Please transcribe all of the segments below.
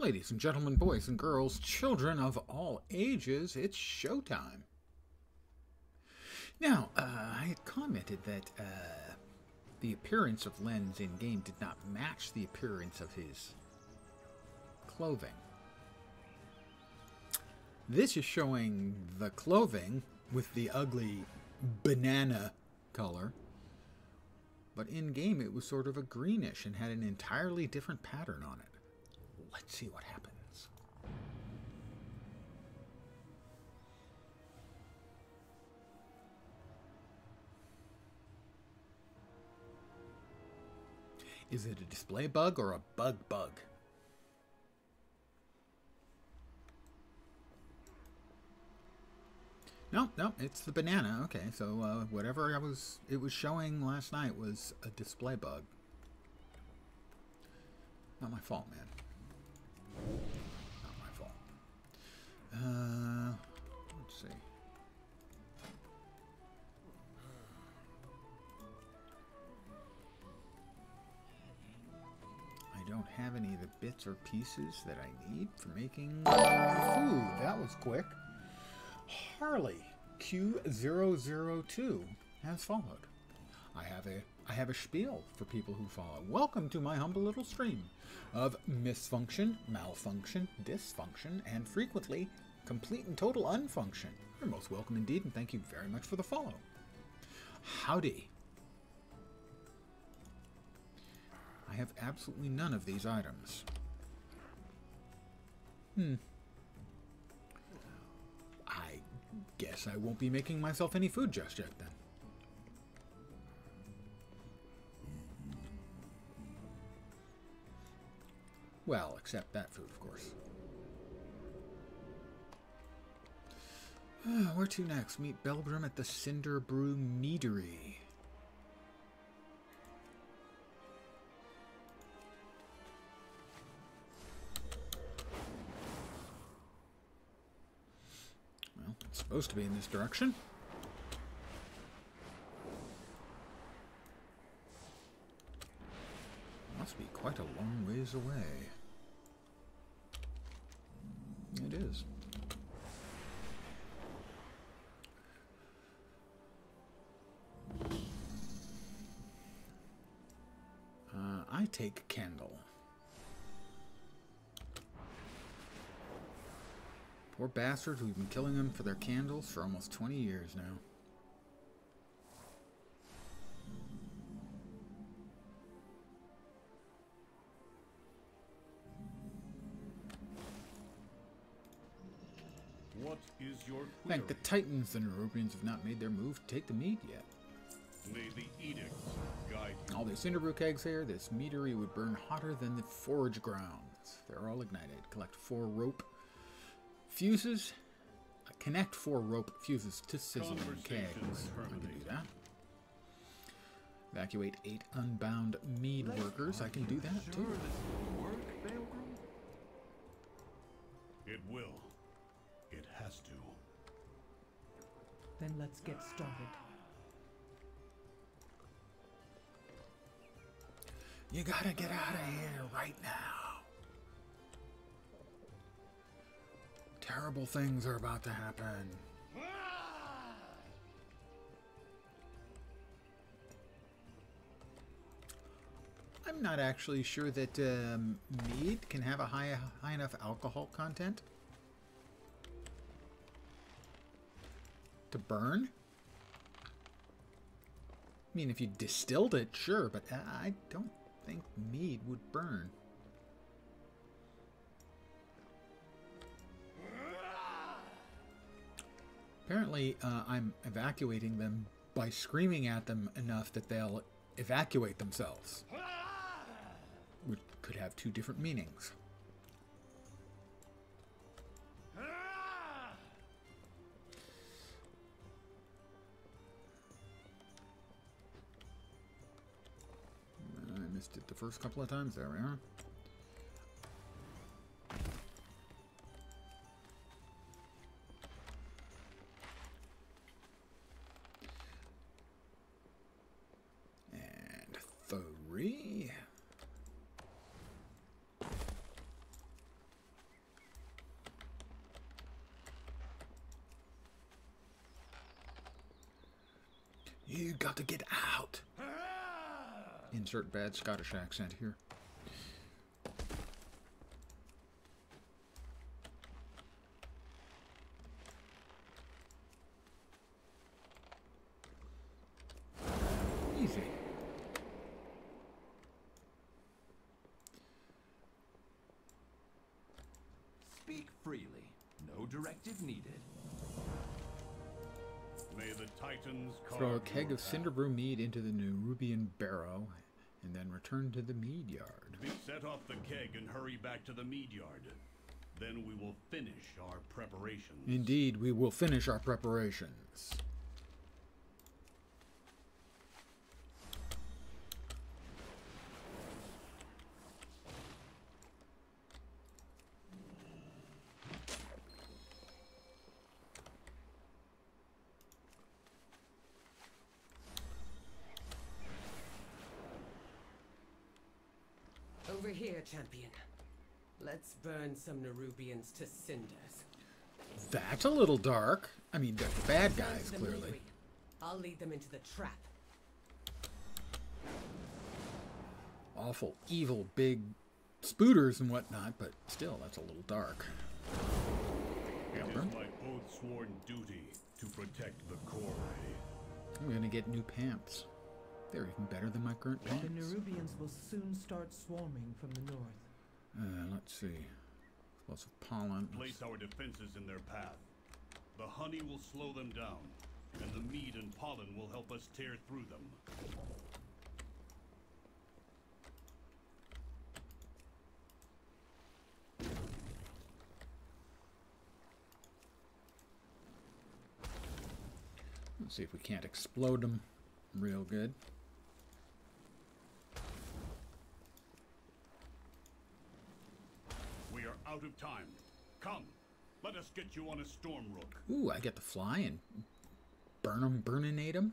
Ladies and gentlemen, boys and girls, children of all ages, it's showtime. Now, uh, I had commented that uh, the appearance of Lens in game did not match the appearance of his clothing. This is showing the clothing with the ugly banana color, but in game it was sort of a greenish and had an entirely different pattern on it. Let's see what happens. Is it a display bug or a bug bug? No, no, it's the banana. Okay, so uh, whatever I was, it was showing last night was a display bug. Not my fault, man. Not my fault. Uh, let's see. I don't have any of the bits or pieces that I need for making food. That was quick. Harley Q002 has followed. I have a I have a spiel for people who follow. Welcome to my humble little stream of misfunction, malfunction, dysfunction, and frequently complete and total unfunction. You're most welcome indeed, and thank you very much for the follow. Howdy. I have absolutely none of these items. Hmm. I guess I won't be making myself any food just yet then. Well, except that food, of course. Uh, where to next? Meet Belbrum at the Cinderbrew Meadery. Well, it's supposed to be in this direction. Must be quite a long ways away. It is. Uh, I take candle. Poor bastards, we've been killing them for their candles for almost 20 years now. Thank the? Titans, the Nerubians have not made their move to take the mead yet. May the edict guide you. All the Cinderbrew eggs here, this meadery would burn hotter than the forge grounds. They're all ignited. Collect four rope fuses. uh, Connect four rope fuses to sizzling Conversation kegs. I can do that. Evacuate eight unbound mead workers. I can do that too. It will. Then let's get started. You gotta get out of here right now. Terrible things are about to happen. I'm not actually sure that um, mead can have a high, high enough alcohol content to burn. I mean, if you distilled it, sure, but I don't think mead would burn. Apparently, uh, I'm evacuating them by screaming at them enough that they'll evacuate themselves. Which could have two different meanings. First couple of times. There we Insert bad Scottish accent here. Easy. Speak freely. No directive needed. May the Titans Throw a keg of cinder brew mead into the Nerubian barrow, and then return to the mead yard. path. Set off the keg and hurry back to the mead yard. Then we will finish our preparations. Indeed, we will finish our preparations. Over here, champion. Let's burn some Nerubians to cinders. That's a little dark. I mean, they're the bad guys, clearly. I'll lead them into the trap. Awful, evil, big spooters and whatnot, but still, that's a little dark. It is Amber, my oath sworn duty to protect the core. I'm gonna get new pants. They're even better than my current pants. The pants. Nerubians will soon start swarming from the north. Uh, let's see. Lots of pollen. Place our defenses in their path. The honey will slow them down, and the mead and pollen will help us tear through them. Let's see if we can't explode them real good. We are out of time. Come, let us get you on a storm rook. Ooh, I get to fly and burn them, burninate them.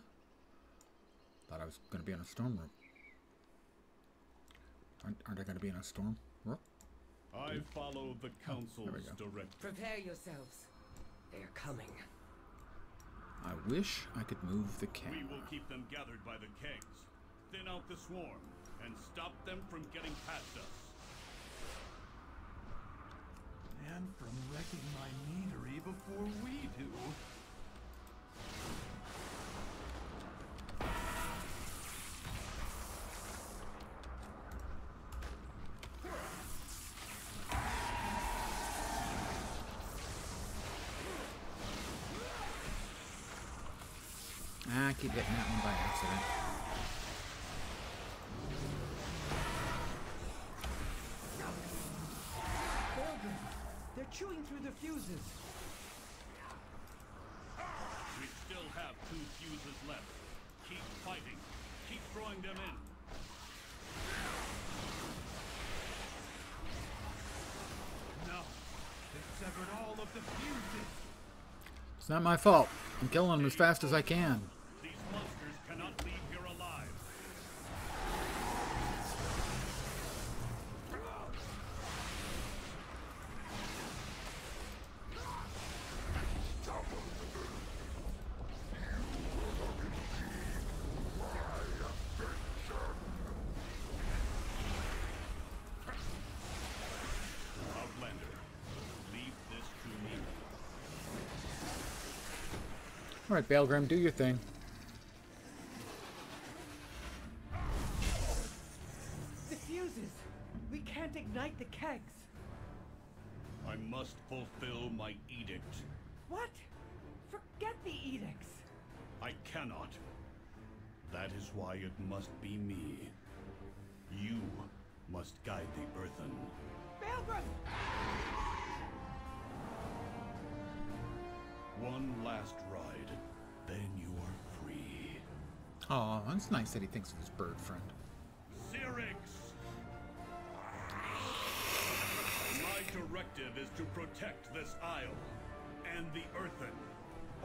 Thought I was going to be on a storm rook. Aren't, aren't I going to be on a storm rook? I follow the oh, council's we go. direct. Prepare yourselves. They're coming. I wish I could move the We will keep them gathered by the kegs, thin out the swarm, and stop them from getting past us. And from wrecking my meadery before we do. Ah, I keep getting that one by accident. Baelgrim! They're chewing through the fuses. We still have two fuses left. Keep fighting. Keep throwing them in. No. They've severed all of the fuses. It's not my fault. I'm killing them as fast as I can. These monsters cannot leave here alive. Outlander, leave this to me. All right, Baelgrim, do your thing. It's nice that he thinks of his bird friend. Syrinx! My directive is to protect this isle and the earthen.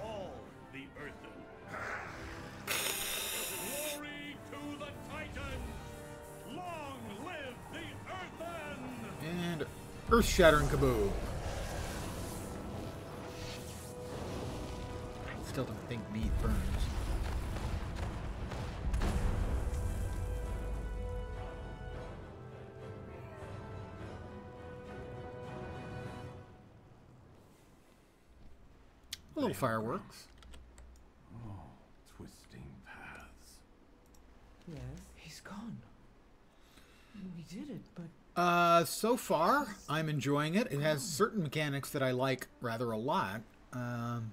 All the earthen. Glory to the Titans! Long live the earthen! And earth shattering kaboom. Still don't think meat burns. Fireworks. Oh, twisting paths. Yes. He's gone. We did it, but Uh, so far, I'm enjoying it. It has certain mechanics that I like rather a lot. Um,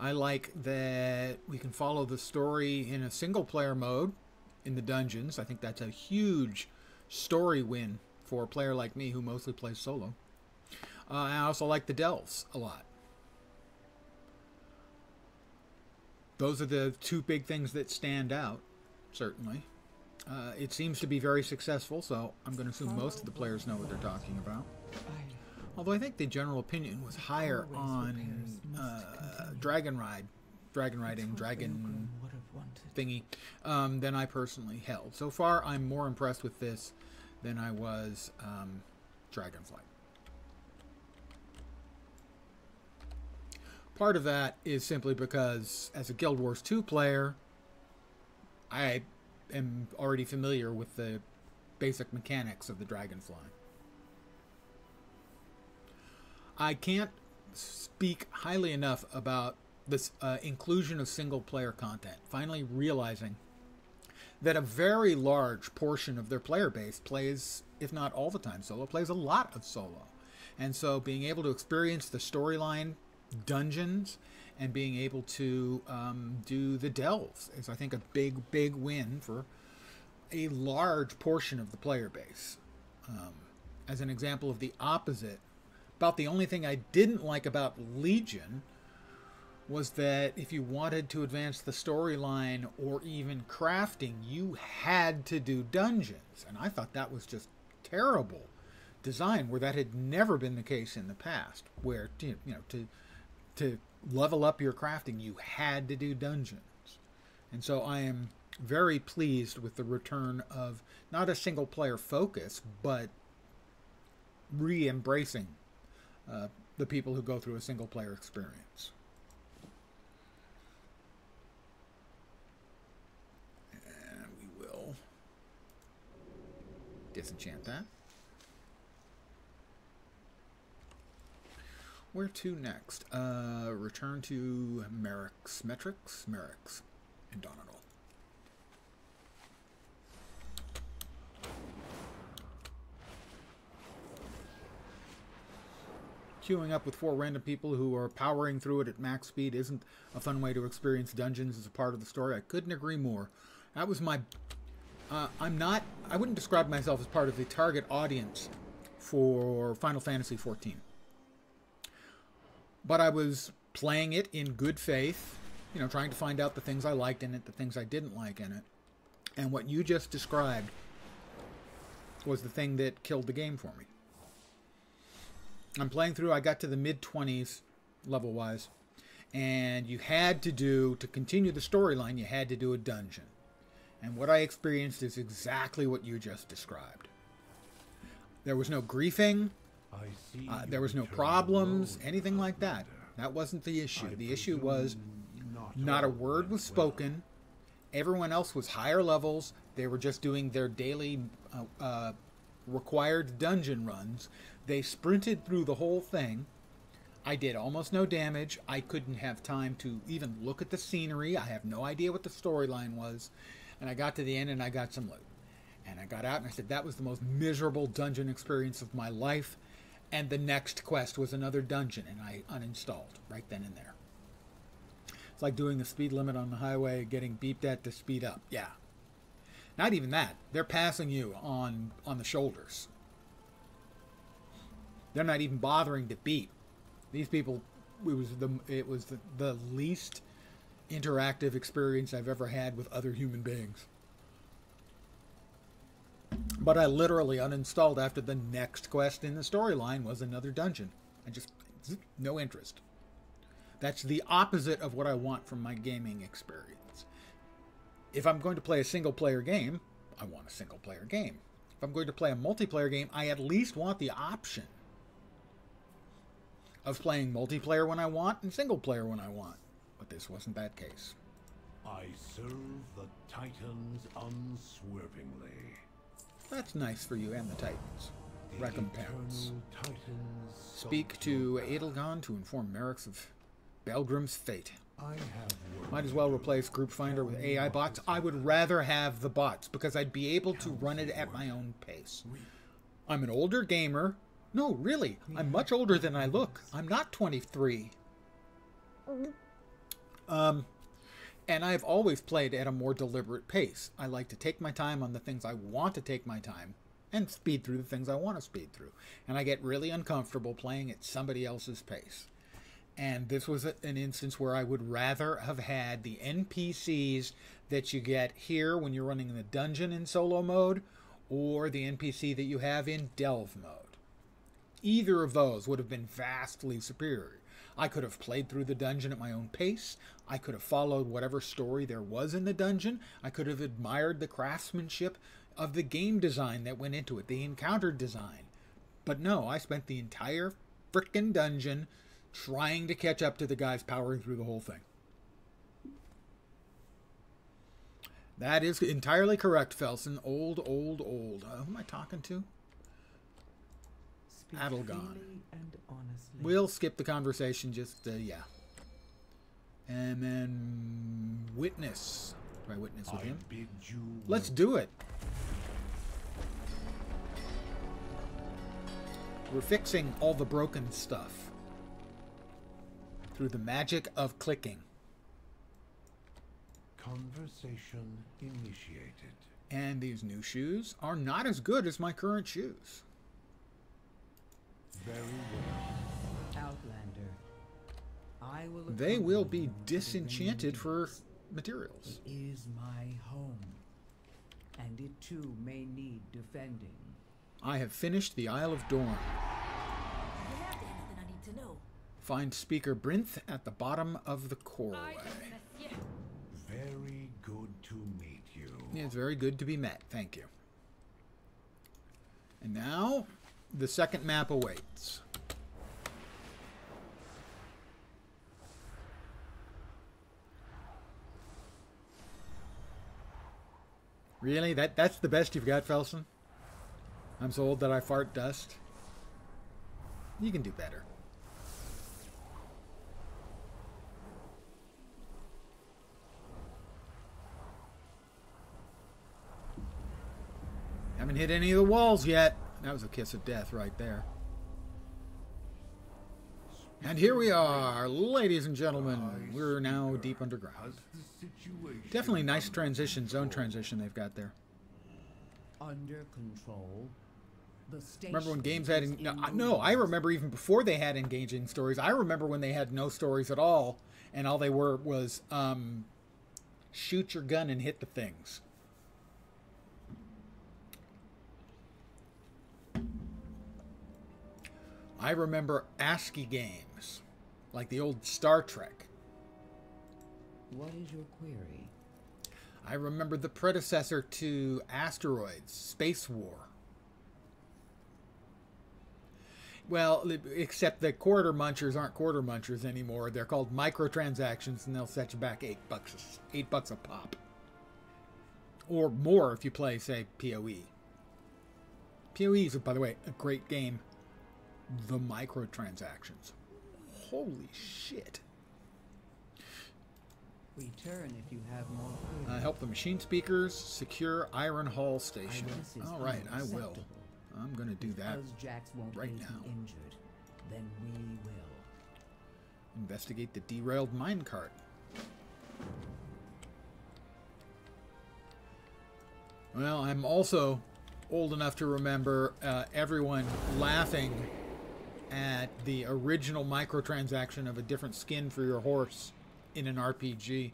I like that we can follow the story in a single player mode in the dungeons. I think that's a huge story win for a player like me who mostly plays solo. Uh, I also like the delves a lot. Those are the two big things that stand out, certainly. Uh, it seems to be very successful, so I'm going to assume most of the players know what they're talking about. Although I think the general opinion was higher on uh. Dragon Ride, Dragon Riding, Dragon Pilgrim have wanted. thingy, um, than I personally held. So far, I'm more impressed with this than I was um, Dragonflight. Part of that is simply because, as a Guild Wars 2 player, I am already familiar with the basic mechanics of the Dragonfly. I can't speak highly enough about this uh, inclusion of single player content. Finally, realizing that a very large portion of their player base plays, if not all the time solo, plays a lot of solo. And so being able to experience the storyline dungeons and being able to um, do the delves is, I think, a big, big win for a large portion of the player base. Um, as an example of the opposite, about the only thing I didn't like about Legion was that if you wanted to advance the storyline or even crafting, you had to do dungeons. And I thought that was just terrible design where that had never been the case in the past where you know to to level up your crafting you had to do dungeons. And so I am very pleased with the return of not a single player focus but re-embracing uh, the people who go through a single player experience. And we will disenchant that. Where to next? Uh, return to Merrick's Metrics? Merrick's in Dornogal. queuing up with four random people who are powering through it at max speed isn't a fun way to experience dungeons as a part of the story. I couldn't agree more. That was my. Uh, I'm not. I wouldn't describe myself as part of the target audience for Final Fantasy XIV. But I was playing it in good faith, you know, trying to find out the things I liked in it, the things I didn't like in it. And what you just described was the thing that killed the game for me. I'm playing through. I got to the mid 20s level wise, and you had to do to continue the storyline. You had to do a dungeon, and what I experienced is exactly what you just described. There was no griefing. I see Uh, there was no problems, anything like that. That wasn't the issue. The issue was not, a word was spoken. Everyone else was higher levels. They were just doing their daily uh, uh, required dungeon runs. They sprinted through the whole thing. I did almost no damage. I couldn't have time to even look at the scenery. I have no idea what the storyline was. And I got to the end and I got some loot. And I got out and I said, that was the most miserable dungeon experience of my life. And the next quest was another dungeon, and I uninstalled right then and there. It's like doing the speed limit on the highway, getting beeped at to speed up. Yeah. Not even that. They're passing you on on the shoulders. They're not even bothering to beep. These people it was the it was the, the least interactive experience I've ever had with other human beings. But I literally uninstalled after the next quest in the storyline was another dungeon. I just no interest. That's the opposite of what I want from my gaming experience. If I'm going to play a single player game, I want a single player game. If I'm going to play a multiplayer game, I at least want the option of playing multiplayer when I want and single player when I want. But this wasn't that case. I serve the Titans unswervingly. That's nice for you and the Titans. Recompense. Speak to. Adelgonn to inform Merrick's of Baelgrim's Fate. I have. Might as well replace Group Finder with AI bots. I would rather have the bots because I'd be able to run it at my own pace. I'm an older gamer. No, really, I'm much older than I look. I'm not 23. Um, and I've always played at a more deliberate pace. I like to take my time on the things I want to take my time and speed through the things I want to speed through. And I get really uncomfortable playing at somebody else's pace. And this was an instance where I would rather have had the NPCs that you get here when you're running the dungeon in solo mode or the NPC that you have in delve mode. Either of those would have been vastly superior. I could have played through the dungeon at my own pace. I could have followed whatever story there was in the dungeon. I could have admired the craftsmanship of the game design that went into it, the encounter design. But no, I spent the entire frickin' dungeon trying to catch up to the guys powering through the whole thing. That is entirely correct, Felson. Old, old, old. Uh, who am I talking to? Speak Adelgonn. freely and honestly. We'll skip the conversation, just, uh, yeah. And then witness. Do I witness with I him? bid you Let's do it. We're fixing all the broken stuff through the magic of clicking. Conversation initiated. And these new shoes are not as good as my current shoes. Very well. Outlander. I will They will be you disenchanted for materials. It is my home. And it too may need defending. I have finished the Isle of Dorn. You have anything I need to know? Find Speaker Brinthe at the bottom of the corridor. Very good to meet you. It's very good to be met. Thank you. And now, the second map awaits. Really? That that's the best you've got, Felson? I'm so old that I fart dust. You can do better. Haven't hit any of the walls yet. That was a kiss of death right there. And here we are, ladies and gentlemen. We're now deep underground. How's the situation? Definitely nice transition, zone transition they've got there. Under control. Remember when games had en- no, I- no, I remember even before they had engaging stories. I remember when they had no stories at all, and all they were was um, shoot your gun and hit the things. I remember ASCII games, like the old Star Trek. What is your query? I remember the predecessor to Asteroids, Space War. Well, except the quarter munchers aren't quarter munchers anymore. They're called microtransactions, and they'll set you back eight bucks, eight bucks a pop, or more if you play, say, POE. POE is, by the way, a great game. The microtransactions. Holy shit! Return if you have more Uh, queries. help the machine speakers secure Iron Hall Station. All right, I will. I'm going to do that. Right now. injured, then we will. Investigate the derailed minecart. Well, I'm also old enough to remember uh, everyone laughing at the original microtransaction of a different skin for your horse in an RPG.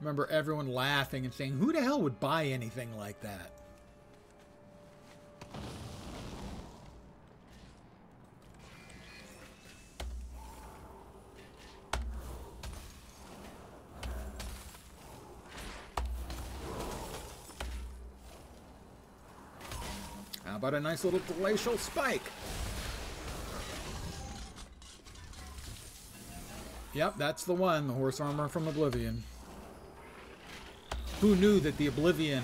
Remember everyone laughing and saying, Who the hell would buy anything like that? How about a nice little glacial spike? Yep, that's the one, the horse armor from Oblivion. Who knew that the Oblivion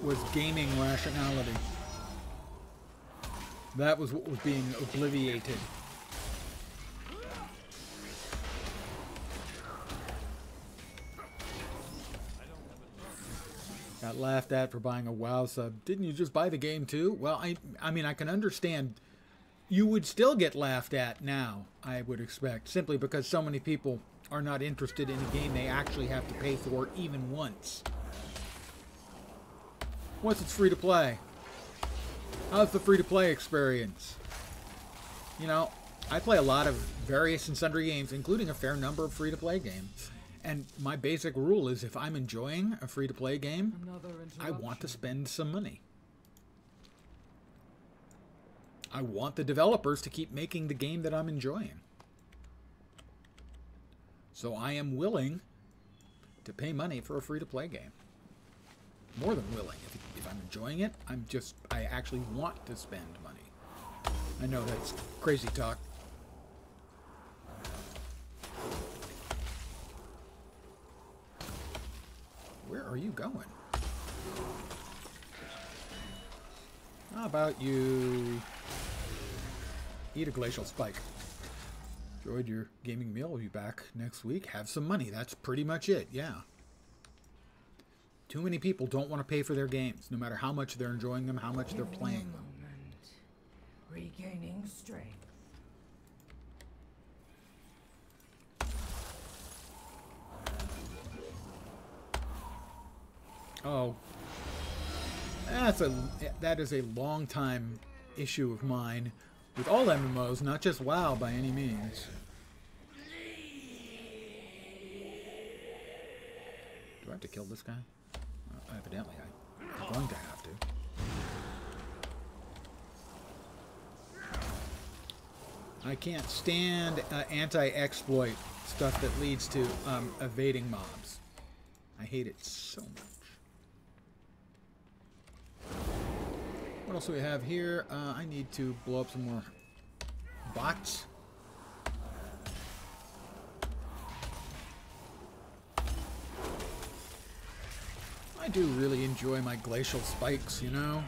was gaming rationality? That was what was being obliviated. Laughed at for buying a WoW sub. Didn't you just buy the game too? Well, I I mean I can understand you would still get laughed at now, I would expect, simply because so many people are not interested in a game they actually have to pay for even once. Once it's free to play. How's the free to play experience? You know, I play a lot of various and sundry games, including a fair number of free to play games. And my basic rule is if I'm enjoying a free to play game, I want to spend some money. I want the developers to keep making the game that I'm enjoying. So I am willing to pay money for a free to play game. More than willing. If, if I'm enjoying it, I'm just, I actually want to spend money. I know that's crazy talk. Where are you going? How about you eat a glacial spike? Enjoyed your gaming meal. We'll be back next week. Have some money. That's pretty much it. Yeah. Too many people don't want to pay for their games, no matter how much they're enjoying them, how much they're playing them. Regaining strength. Oh, that's a that is a long time issue of mine with all MMOs, not just WoW by any means. Do I have to kill this guy? Uh, evidently, I, I'm going to have to. I can't stand uh, anti-exploit stuff that leads to um, evading mobs. I hate it so much. What else do we have here? Uh, I need to blow up some more bots. I do really enjoy my glacial spikes, you know?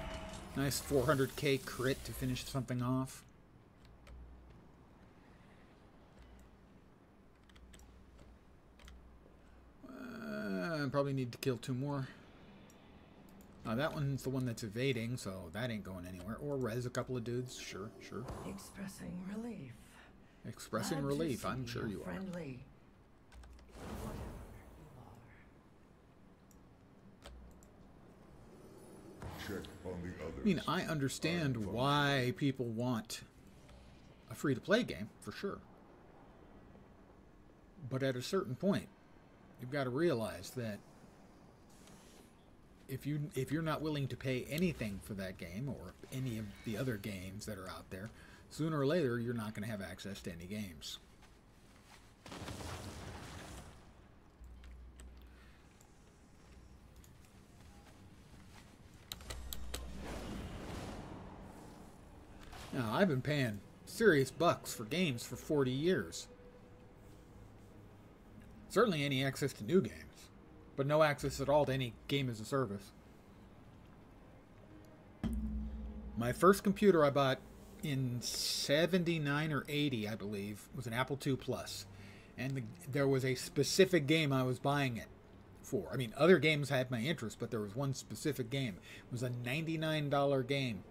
Nice 400k crit to finish something off. Uh, probably need to kill two more. Uh, that one's the one that's evading, so that ain't going anywhere. Or res a couple of dudes. Sure, sure. Expressing relief. Expressing Glad relief. I'm sure you are. friendly. Check on the others. I mean, I understand why people want a free to play game, for sure. But at a certain point, you've got to realize that if you if you're not willing to pay anything for that game or any of the other games that are out there, sooner or later you're not going to have access to any games. Now, I've been paying serious bucks for games for 40 years. Certainly any access to new games, but no access at all to any game as a service. My first computer I bought in 79 or 80, I believe, was an Apple II Plus. And the, there was a specific game I was buying it for. I mean, other games had my interest, but there was one specific game. It was a $99 game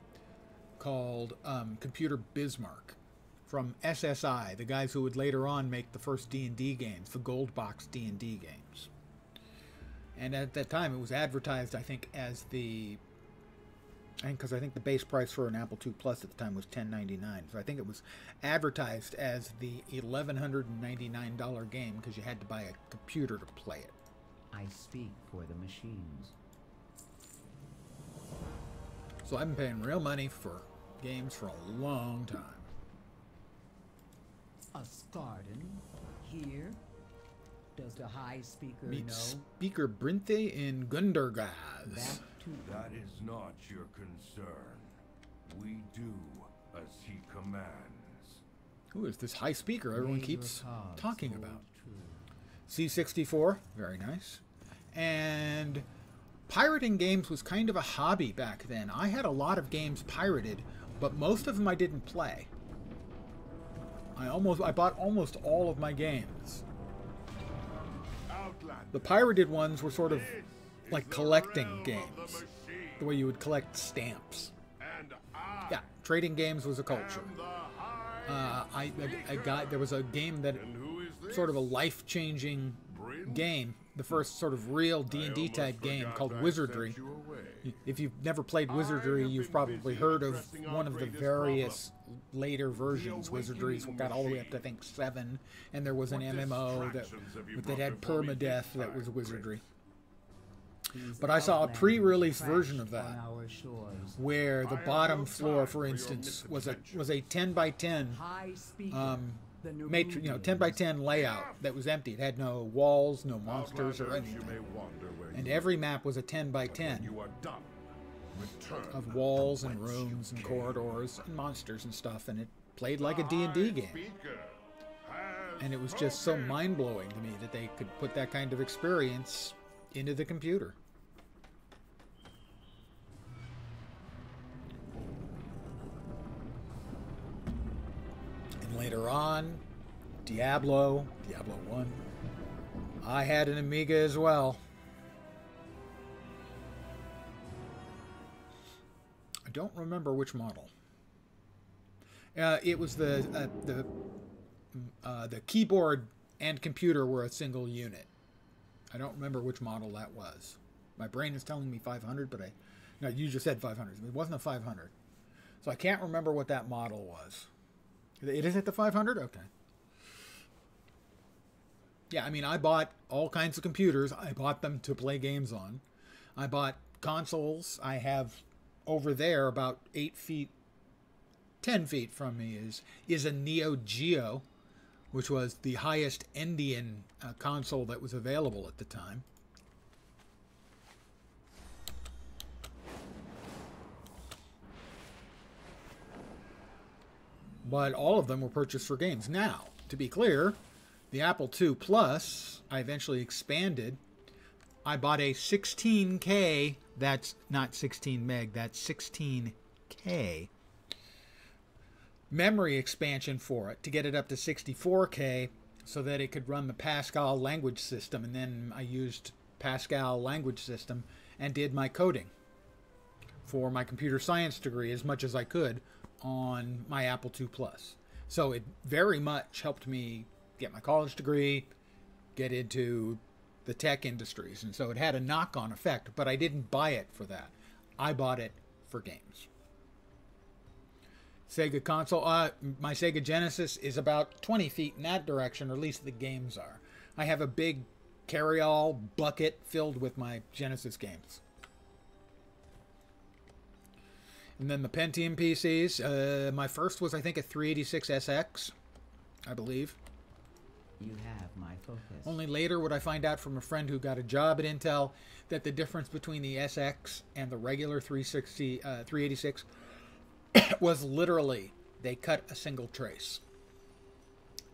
called um, Computer Bismarck from SSI, the guys who would later on make the first D&D games, the gold box D&D games. And at that time, it was advertised, I think, as the and because I think the base price for an Apple II Plus at the time was ten ninety nine. So I think it was advertised as the eleven hundred and ninety nine dollar game because you had to buy a computer to play it. I speak for the machines. So I've been paying real money for games for a long time. A Scarden here? Does the High Speaker Meet know? Speaker Brinthe in Gundargaz. That. That is not your concern. We do as he commands. Who is this high speaker everyone May keeps cause talking about? true. C64, very nice. And pirating games was kind of a hobby back then. I had a lot of games pirated but most of them I didn't play. I almost I bought almost all of my games. The pirated ones were sort of like collecting games, the way you would collect stamps. Yeah, trading games was a culture. am the High Uh, I, I, I got there was a game that And who is this? sort of a life-changing game, the first sort of real D and D type game called Wizardry. Sent you away. If you've never played Wizardry, you've probably heard of one of the greatest various later versions. awakening Wizardries got all the way up to I think seven, and there was an What MMO that distractions have you that had before me this permadeath that was Wizardry. But I saw a pre-release version of that. on our shores. Where the bottom floor, for for instance, was a was a ten by ten um, the matri- you know, 10 by 10 layout that was empty. It had no walls, no monsters, or Outlanders, you anything. May wander where And every map was a 10 by 10 You are done. Of walls and rooms and corridors and monsters and stuff, and it played like a D&D game. And it was just so mind-blowing to me that they could put that kind of experience into the computer. And later on, Diablo, Diablo 1. I had an Amiga as well. Don't remember which model. Uh, it was the uh, the uh, the keyboard and computer were a single unit. I don't remember which model that was. My brain is telling me 500, but I no, you just said 500. It wasn't a 500, so I can't remember what that model was. It isn't the 500. Okay. Yeah, I mean, I bought all kinds of computers. I bought them to play games on. I bought consoles. I have over there about eight feet, ten feet from me is is a Neo Geo, which was the highest Indian uh, console that was available at the time. But all of them were purchased for games. Now, to be clear, the Apple II Plus, I eventually expanded. I bought a 16K, that's not 16 meg, that's 16K memory expansion for it to get it up to 64K so that it could run the Pascal language system. And then I used Pascal language system and did my coding for my computer science degree as much as I could on my Apple II Plus. So it very much helped me get my college degree, get into the tech industries. And so it had a knock on effect, but I didn't buy it for that. I bought it for games. Sega console, uh, my Sega Genesis is about 20 feet in that direction, or at least the games are. I have a big carry-all bucket filled with my Genesis games. And then the Pentium PCs. Uh, my first was, I think, a 386SX, I believe. You have my focus. Only later would I find out from a friend who got a job at Intel that the difference between the SX and the regular 360, uh, 386 was literally they cut a single trace.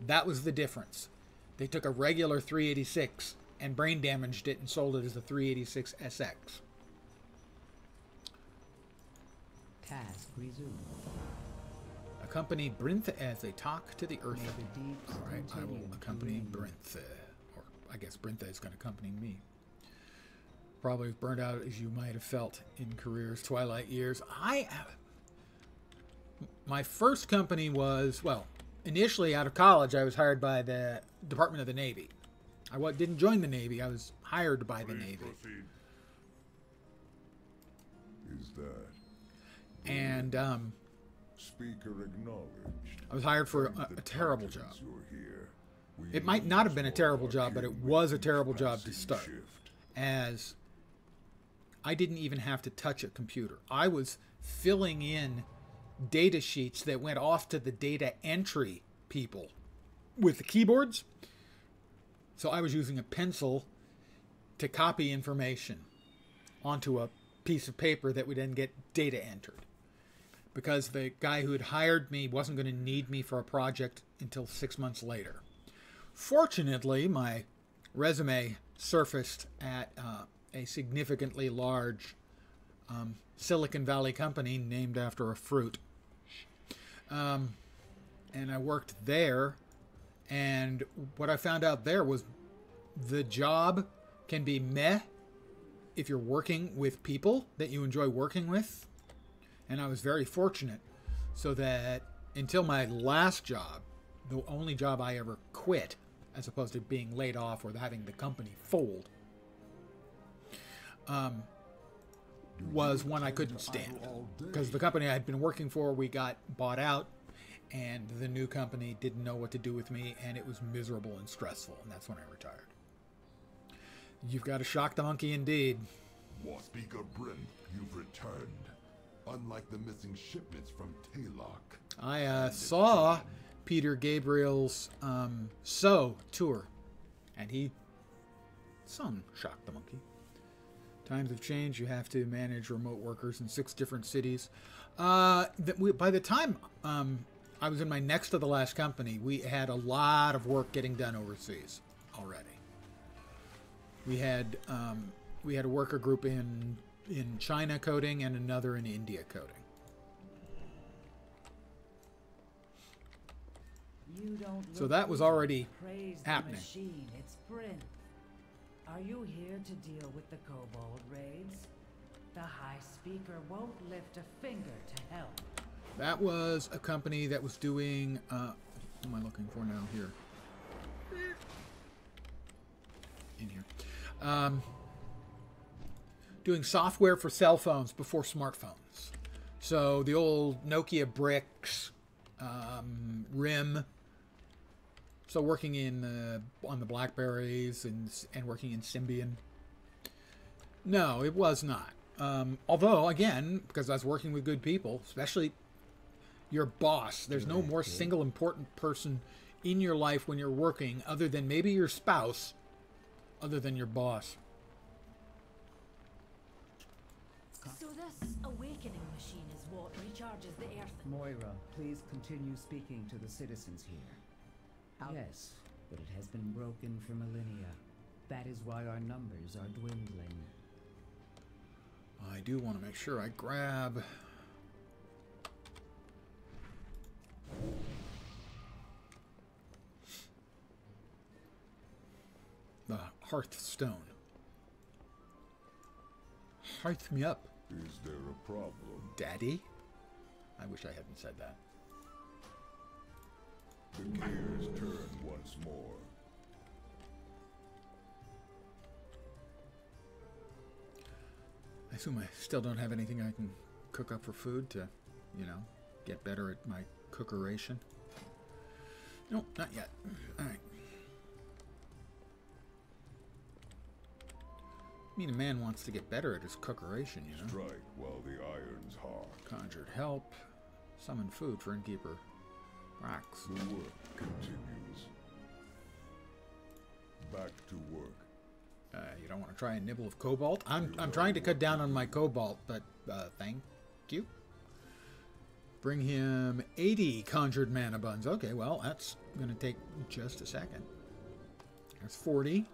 That was the difference. They took a regular 386 and brain damaged it and sold it as a 386 SX. Task resumed. Accompany Brinthe as they talk to the Earth. The All right, I will accompany lead. Brinthe, or I guess Brinthe is going to accompany me. Probably as burned out as you might have felt in careers, twilight years. I, my first company was well, initially out of college, I was hired by the Department of the Navy. I didn't join the Navy. I was hired by the Please Navy, proceed. Is that and um, speaker acknowledged? I was hired for a, a terrible job. Tarkins you're here. We It might not have been a terrible job, but it was a terrible job to start. shift. as I didn't even have to touch a computer. I was filling in data sheets that went off to the data entry people with the keyboards. So I was using a pencil to copy information onto a piece of paper that would then get data entered. Because the guy who had hired me wasn't going to need me for a project until six months later. Fortunately, my resume surfaced at uh, a significantly large um, Silicon Valley company named after a fruit Um, and I worked there. And what I found out there was the job can be meh if you're working with people that you enjoy working with. And I was very fortunate so that until my last job, the only job I ever quit, as opposed to being laid off or having the company fold, um, was one I couldn't stand. Because the company I had been working for, we got bought out, and the new company didn't know what to do with me, and it was miserable and stressful, and that's when I retired. You've got to shock the monkey indeed. Speaker you've returned. Unlike the missing shipments from Taylock. I uh, saw Peter Gabriel's um, So tour, and he sung Shock the Monkey. Times have changed. You have to manage remote workers in six different cities. Uh, that we, by the time um, I was in my next to the last company, we had a lot of work getting done overseas already. We had um, we had a worker group in in China coding and another in India coding. You don't So that was already happening. Machine. It's Bryn. Are you here to deal with the kobold raids? The High Speaker won't lift a finger to help. That was a company that was doing. Uh, what am I looking for now? Here. In here. Um, doing software for cell phones before smartphones. So the old Nokia bricks, um, RIM. So working in uh, on the Blackberries and and working in Symbian. No, it was not. Um, although, again, because I was working with good people, especially your boss. There's no more single important person in your life when you're working other than maybe your spouse, other than your boss. So this awakening machine is what recharges the earth. Moira, please continue speaking to the citizens here. Yes, but it has been broken for millennia. That is why our numbers are dwindling. I do want to make sure I grab. The Hearthstone. Hearth me up, Is there a problem? Daddy. I wish I hadn't said that. The gears turn once more. I assume I still don't have anything I can cook up for food to, you know, get better at my cookeration. No, not yet. All right. I mean, a man wants to get better at his cookeration, you know. Strike while the iron's hot. Conjured help. Summon food for innkeeper. Rocks. The work continues. Back to work. Uh, you don't want to try a nibble of cobalt? I'm, I'm trying to cut down on my cobalt, but uh, thank you. Bring him 80 conjured mana buns. Okay, well, that's going to take just a second. There's 40.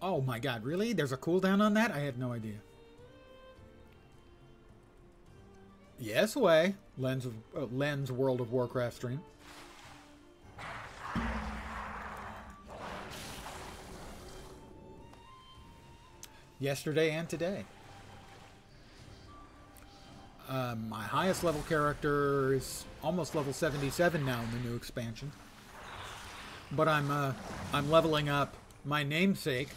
Oh, my god, really? There's a cooldown on that? I had no idea. Yes, way. Lens, of, uh, Lens World of Warcraft stream. yesterday and today. Um, my highest level character is almost level 77 now in the new expansion. But I'm uh, I'm leveling up my namesake,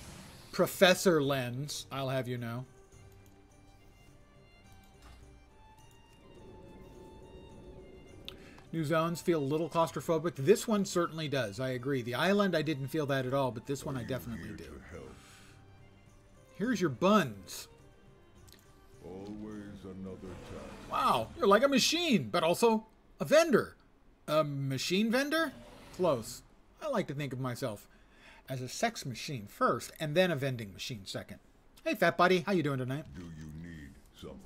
Professor Lens. I'll have you know. New zones feel a little claustrophobic. This one certainly does. I agree. The island, I didn't feel that at all, but this one I definitely do. Here's your buns. Always another task. Wow, you're like a machine, but also a vendor. A machine vendor? Close. I like to think of myself as a sex machine first, and then a vending machine second. Hey, fat buddy, how you doing tonight? Do you need something?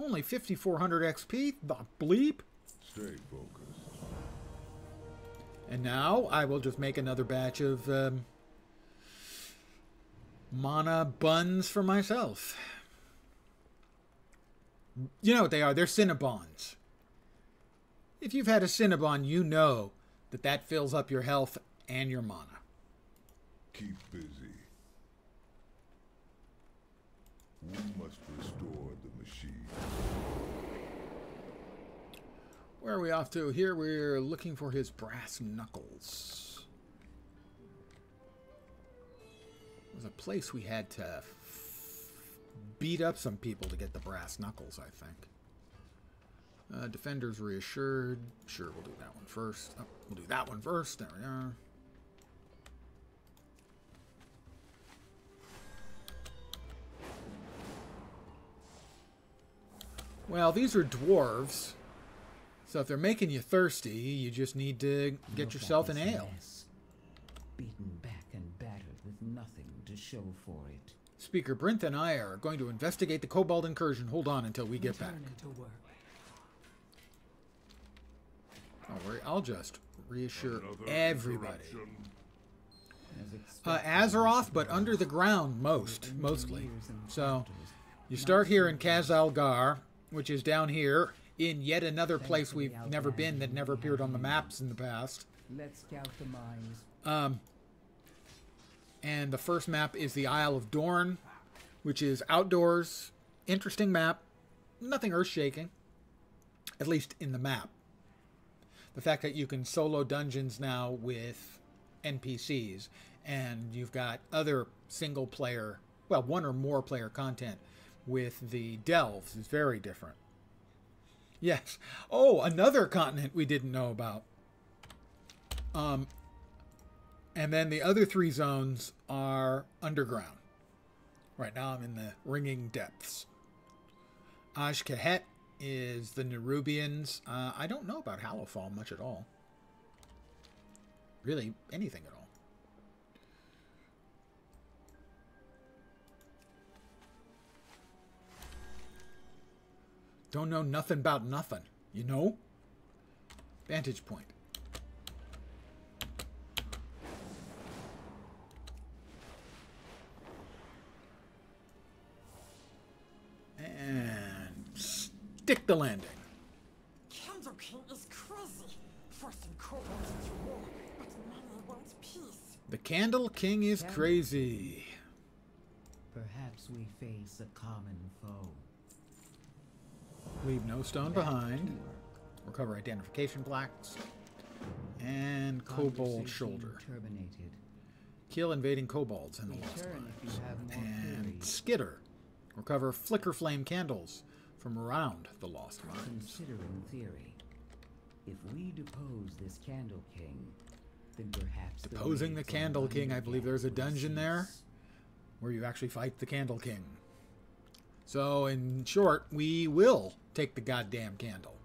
Only 5400 XP? The bleep? Stay focused. And now I will just make another batch of um, mana buns for myself. You know what they are? They're Cinnabons. If you've had a Cinnabon, you know that that fills up your health and your mana. Keep busy. We must restore the machine. Where are we off to? Here we're looking for his brass knuckles. There's a place we had to beat up some people to get the brass knuckles, I think. Uh, defenders reassured. Sure, we'll do that one first. Oh, we'll do that one first. There we are. Well, these are dwarves. So if they're making you thirsty, you just need to get Look yourself an ale. mess. Beaten back and battered with nothing to show for it. Speaker Brinthe and I are going to investigate the Kobold incursion. Hold on until we get back. To work. Don't worry, I'll just reassure Another everybody. interruption. As Uh, Azeroth, but under the ground most, mostly. So you start here in centuries. Khaz Algar, which is down here in yet another place we've never been that never appeared on the maps in the past. Let's scout the mines. Um, and the first map is the Isle of Dorn, which is outdoors. Interesting map. Nothing earth shaking, at least in the map. The fact that you can solo dungeons now with NPCs, and you've got other single player, well, one or more player content with the delves is very different. Yes. Oh, another continent we didn't know about. Um, and then the other three zones are underground. Right now I'm in the ringing depths. Azj-Kahet is the Nerubians. Uh, I don't know about Hallowfall much at all. Really, anything at all. Don't know nothing about nothing, you know? Vantage point. And stick the landing. Candle King is crazy, forcing kobolds into war, but many want peace. The Candle King is crazy. Perhaps we face a common foe. Leave no stone behind. Recover identification plaques. And Kobold Shoulder. Terminated. Kill invading kobolds in the Lost Mines. And. Skitter. Recover flicker flame candles from around the Lost Mines. Considering theory, if we depose this Candle King, then perhaps Deposing the on Candle King, I believe there's a dungeon there. where you actually fight the Candle King. So, in short, we will take the goddamn candle.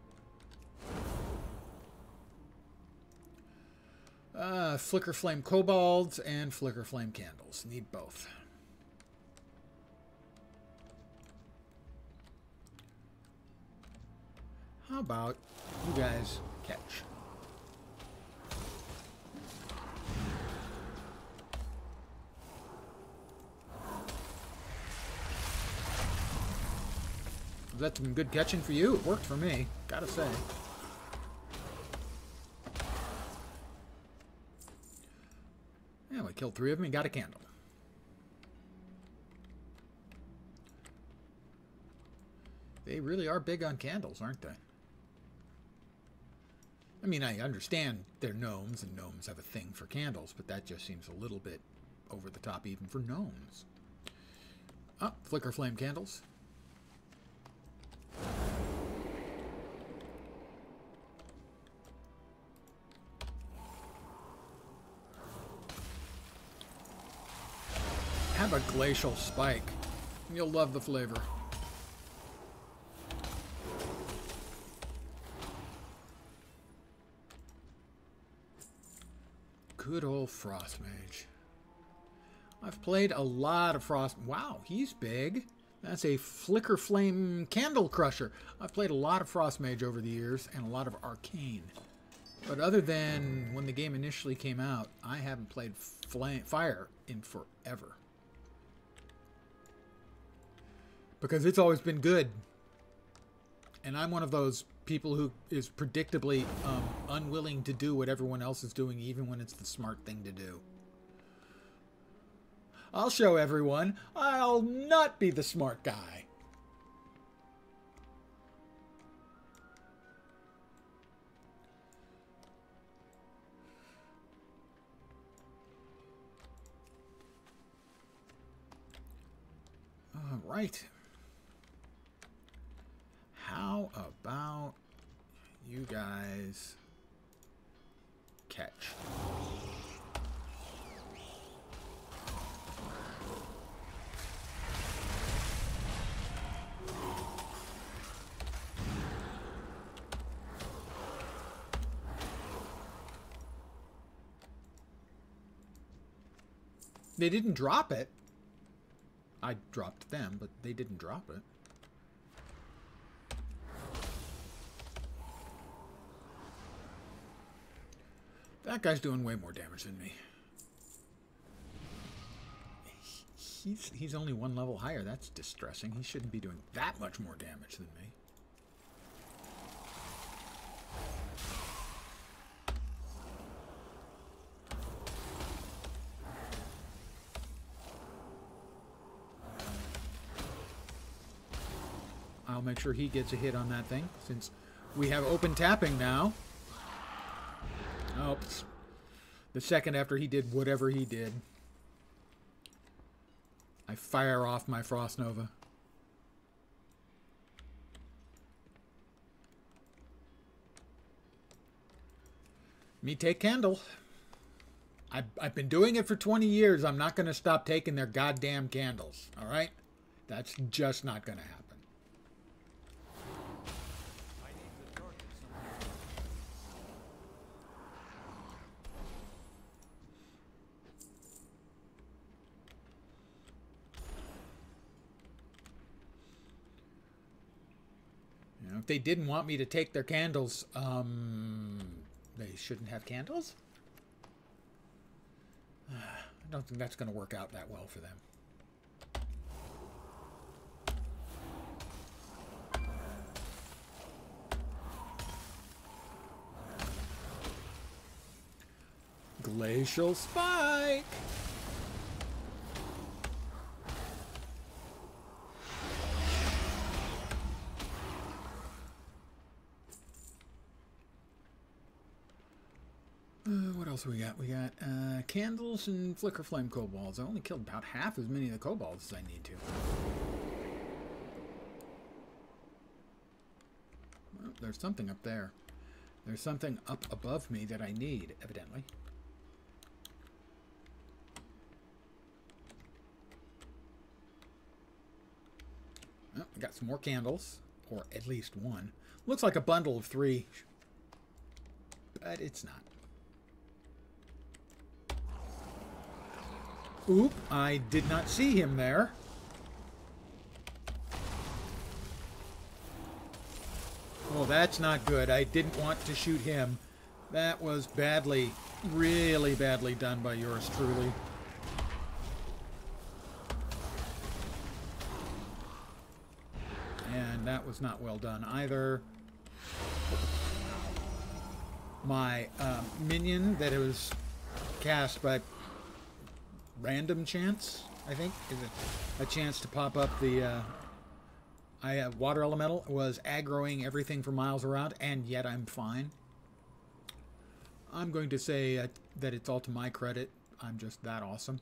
Uh, flicker flame kobolds and flicker flame candles. Need both. How about you guys catch? Was that some good catching for you? It worked for me, gotta say. Yeah, we killed three of them and got a candle. They really are big on candles, aren't they? I mean, I understand they're gnomes and gnomes have a thing for candles, but that just seems a little bit over the top even for gnomes. Ah, flicker flame candles. Have a glacial spike. You'll love the flavor. Good old Frost Mage. I've played a lot of Frost. Wow, he's big. That's a Flicker Flame Candle Crusher. I've played a lot of Frost Mage over the years and a lot of Arcane. But other than when the game initially came out, I haven't played flame, Fire in forever. Because it's always been good. And I'm one of those people who is predictably um, unwilling to do what everyone else is doing, even when it's the smart thing to do. I'll show everyone. I'll not be the smart guy. All right. How about you guys catch? They didn't drop it. I dropped them, but they didn't drop it. That guy's doing way more damage than me. He's, he's only one level higher. That's distressing. He shouldn't be doing that much more damage than me. Sure he gets a hit on that thing, since we have open tapping now. Oh, the second after he did whatever he did, I fire off my Frost Nova. Me take candle. I've, I've been doing it for 20 years. I'm not going to stop taking their goddamn candles. All right? That's just not going to happen. They didn't want me to take their candles, um, they shouldn't have candles? I don't think that's going to work out that well for them. Glacial Spike! Uh, what else we got? We got uh, candles and flicker flame kobolds. I only killed about half as many of the kobolds as I need to. Well, there's something up there. There's something up above me that I need, evidently. We got some more candles, or at least one. Looks like a bundle of three, but it's not. Oop, I did not see him there. Oh, that's not good. I didn't want to shoot him. That was badly, really badly done by yours truly. And that was not well done either. My um, minion that was cast by random chance, I think, is a, a chance to pop up the uh, I uh, water elemental was aggroing everything for miles around, and yet I'm fine. I'm going to say uh, that it's all to my credit. I'm just that awesome.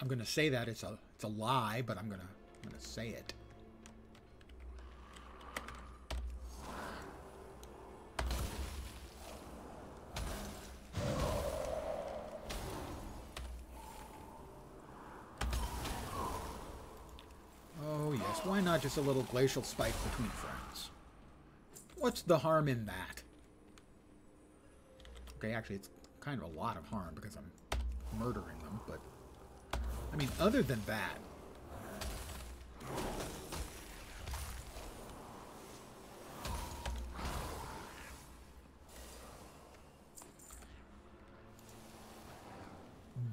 I'm going to say that it's a it's a lie, but I'm going to I'm going to say it. Oh yes, why just a little glacial spike between friends? What's the harm in that? Okay, actually it's kind of a lot of harm because I'm murdering them, but I mean, other than that,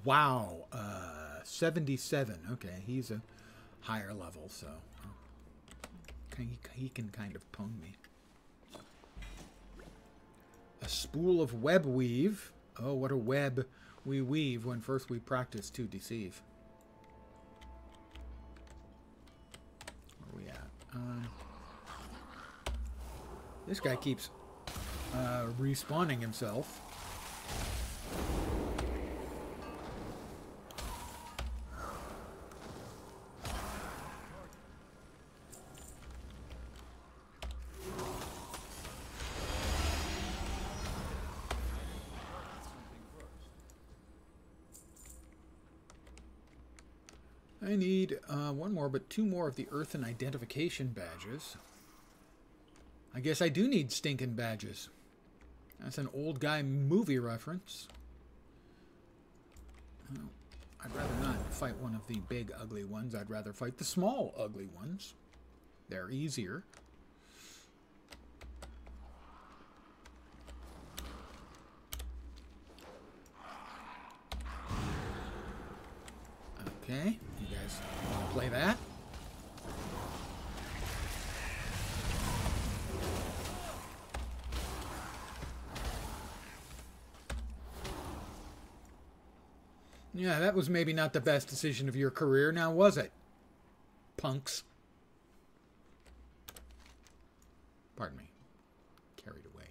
wow, uh, 77. Okay, he's a higher level, so he, he can kind of pwn me. A spool of web weave. Oh, what a web we weave when first we practice to deceive. Where are we at? Um, this guy keeps uh, respawning himself. Two more of the Earthen Identification badges. I guess I do need stinking badges. That's an old guy movie reference. I'd rather not fight one of the big ugly ones. I'd rather fight the small ugly ones. They're easier. Okay, you guys want to play that? Yeah, that was maybe not the best decision of your career, now was it? Punks. Pardon me. Carried away.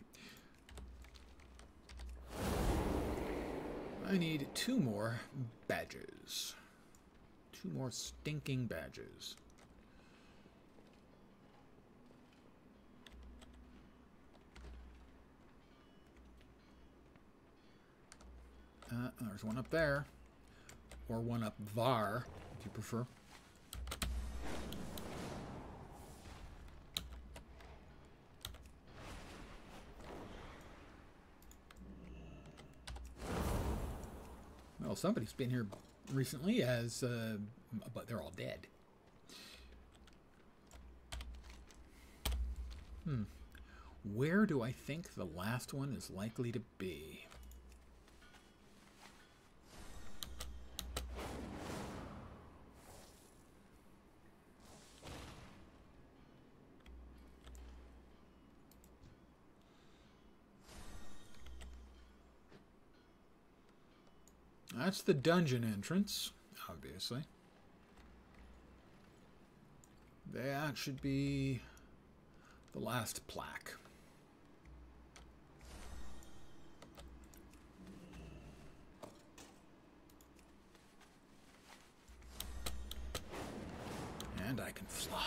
I need two more badges. Two more stinking badges. Uh, there's one up there. Or one up var, if you prefer. Well, somebody's been here recently as, uh, but they're all dead. Hmm. Where do I think the last one is likely to be? That's the dungeon entrance, obviously. That should be the last plaque. And I can fly.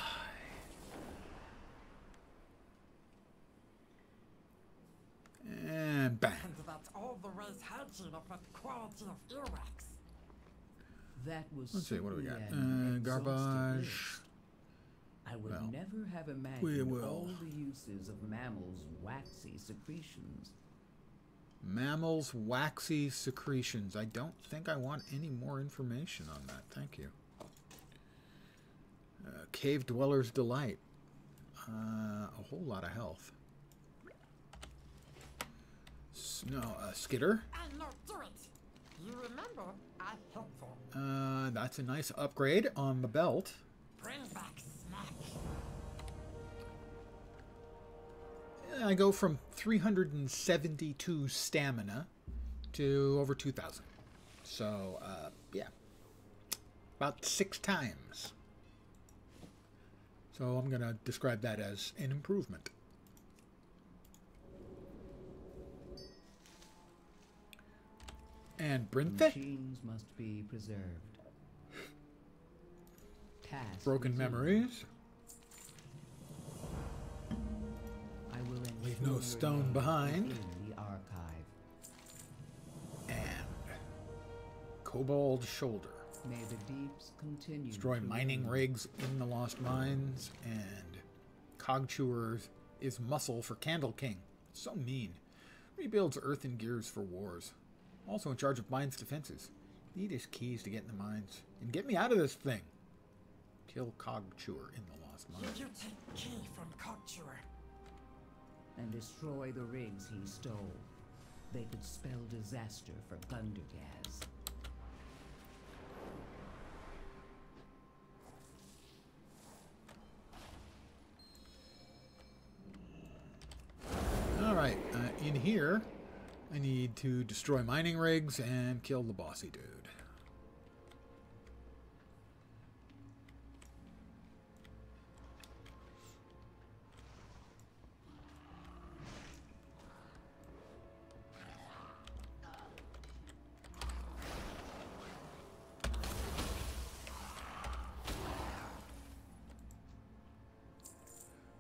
And bang. And that's all the race had you up with quality of earwax. That was Let's see, what do we got? certainly an Uh, exhaustive garbage. list. I would Well, never have we imagined will. all the uses of mammals' waxy secretions. Mammals' waxy secretions. I don't think I want any more information on that. Thank you. Uh, Cave Dweller's Delight. Uh, a whole lot of health. No, uh, Skitter. And no, do it. You remember, I helped you. Uh, that's a nice upgrade on the belt. Bring back snack. I go from 372 stamina to over 2,000. So, uh, yeah. About six times. So I'm going to describe that as an improvement. And The Brinthe? machines must be preserved. Task Broken memories. I will Leave no stone behind. In the archive. And Kobold Shoulder. May the deeps continue. Destroy mining rigs in the Lost Mines, and Cogchewers is muscle for Candle King. So mean. Rebuilds earthen gears for wars also in charge of mine's defenses. Need his keys to get in the mines. And get me out of this thing! Kill Cogchewer in the Lost Mine. You take key from Cogchewer. And destroy the rings he stole. They could spell disaster for Gundargaz. Alright, uh, in here... I need to destroy mining rigs and kill the bossy dude.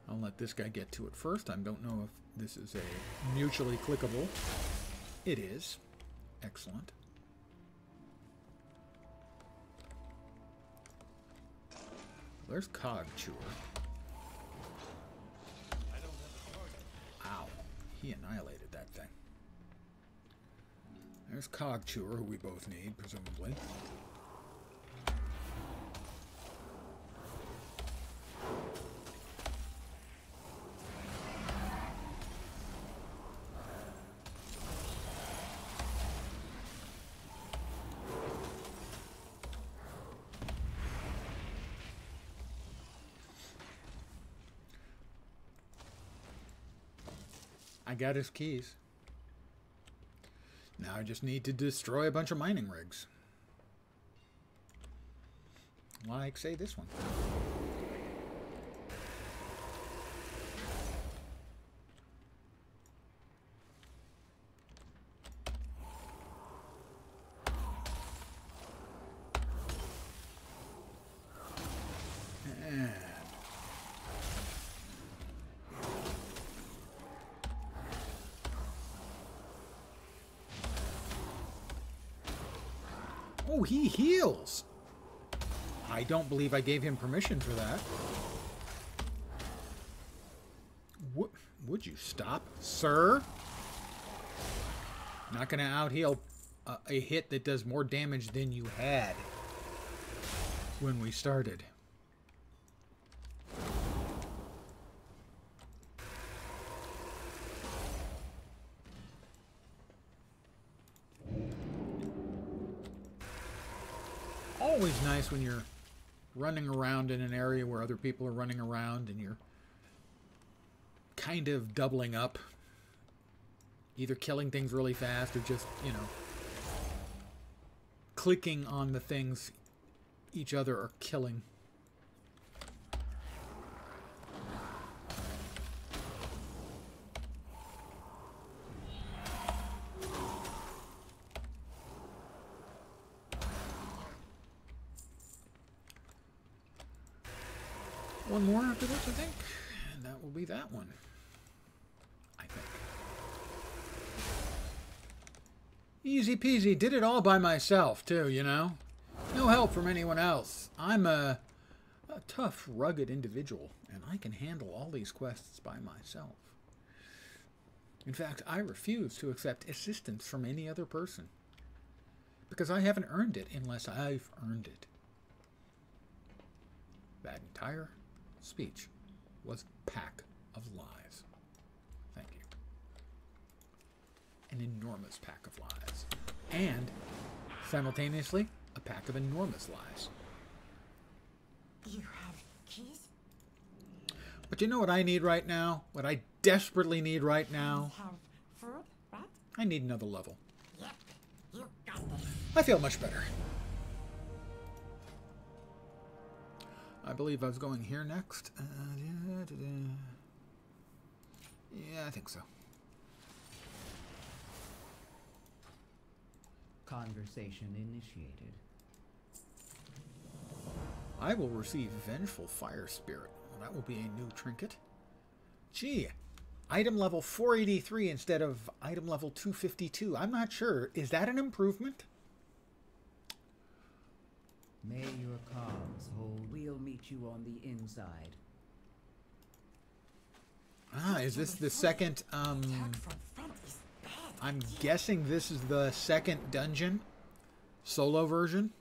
I'll let this guy get to it first. I don't know if this is a mutually clickable. It is. Excellent. There's Cog Chewer. Ow. He annihilated that thing. There's Cog Chewer, who we both need, presumably. Got his keys. Now I just need to destroy a bunch of mining rigs. Like, say, this one. And Oh, he heals. I don't believe I gave him permission for that. Wo- would you stop, sir? Not going to outheal a, uh, a hit that does more damage than you had when we started. always nice when you're running around in an area where other people are running around and you're kind of doubling up. Either killing things really fast or just, you know, clicking on the things each other are killing. One more after this, I think. And that will be that one. I think. Easy peasy. Did it all by myself, too, you know? No help from anyone else. I'm a, a tough, rugged individual, and I can handle all these quests by myself. In fact, I refuse to accept assistance from any other person. Because I haven't earned it unless I've earned it. That entire speech was pack of lies. Thank you. An enormous pack of lies. And, simultaneously, a pack of enormous lies. You have keys? But you know what I need right now? What I desperately need right now? Have food, right? I need another level. Yep. You got this. I feel much better. I believe I was going here next. Uh, yeah, da, da. yeah, I think so. Conversation initiated. I will receive Vengeful Fire Spirit. Well, that will be a new trinket. Gee, item level 483 instead of item level 252. I'm not sure. Is that an improvement? May your cogs hold. We'll meet you on the inside. Ah, is this the second, um... I'm guessing this is the second dungeon? Solo version?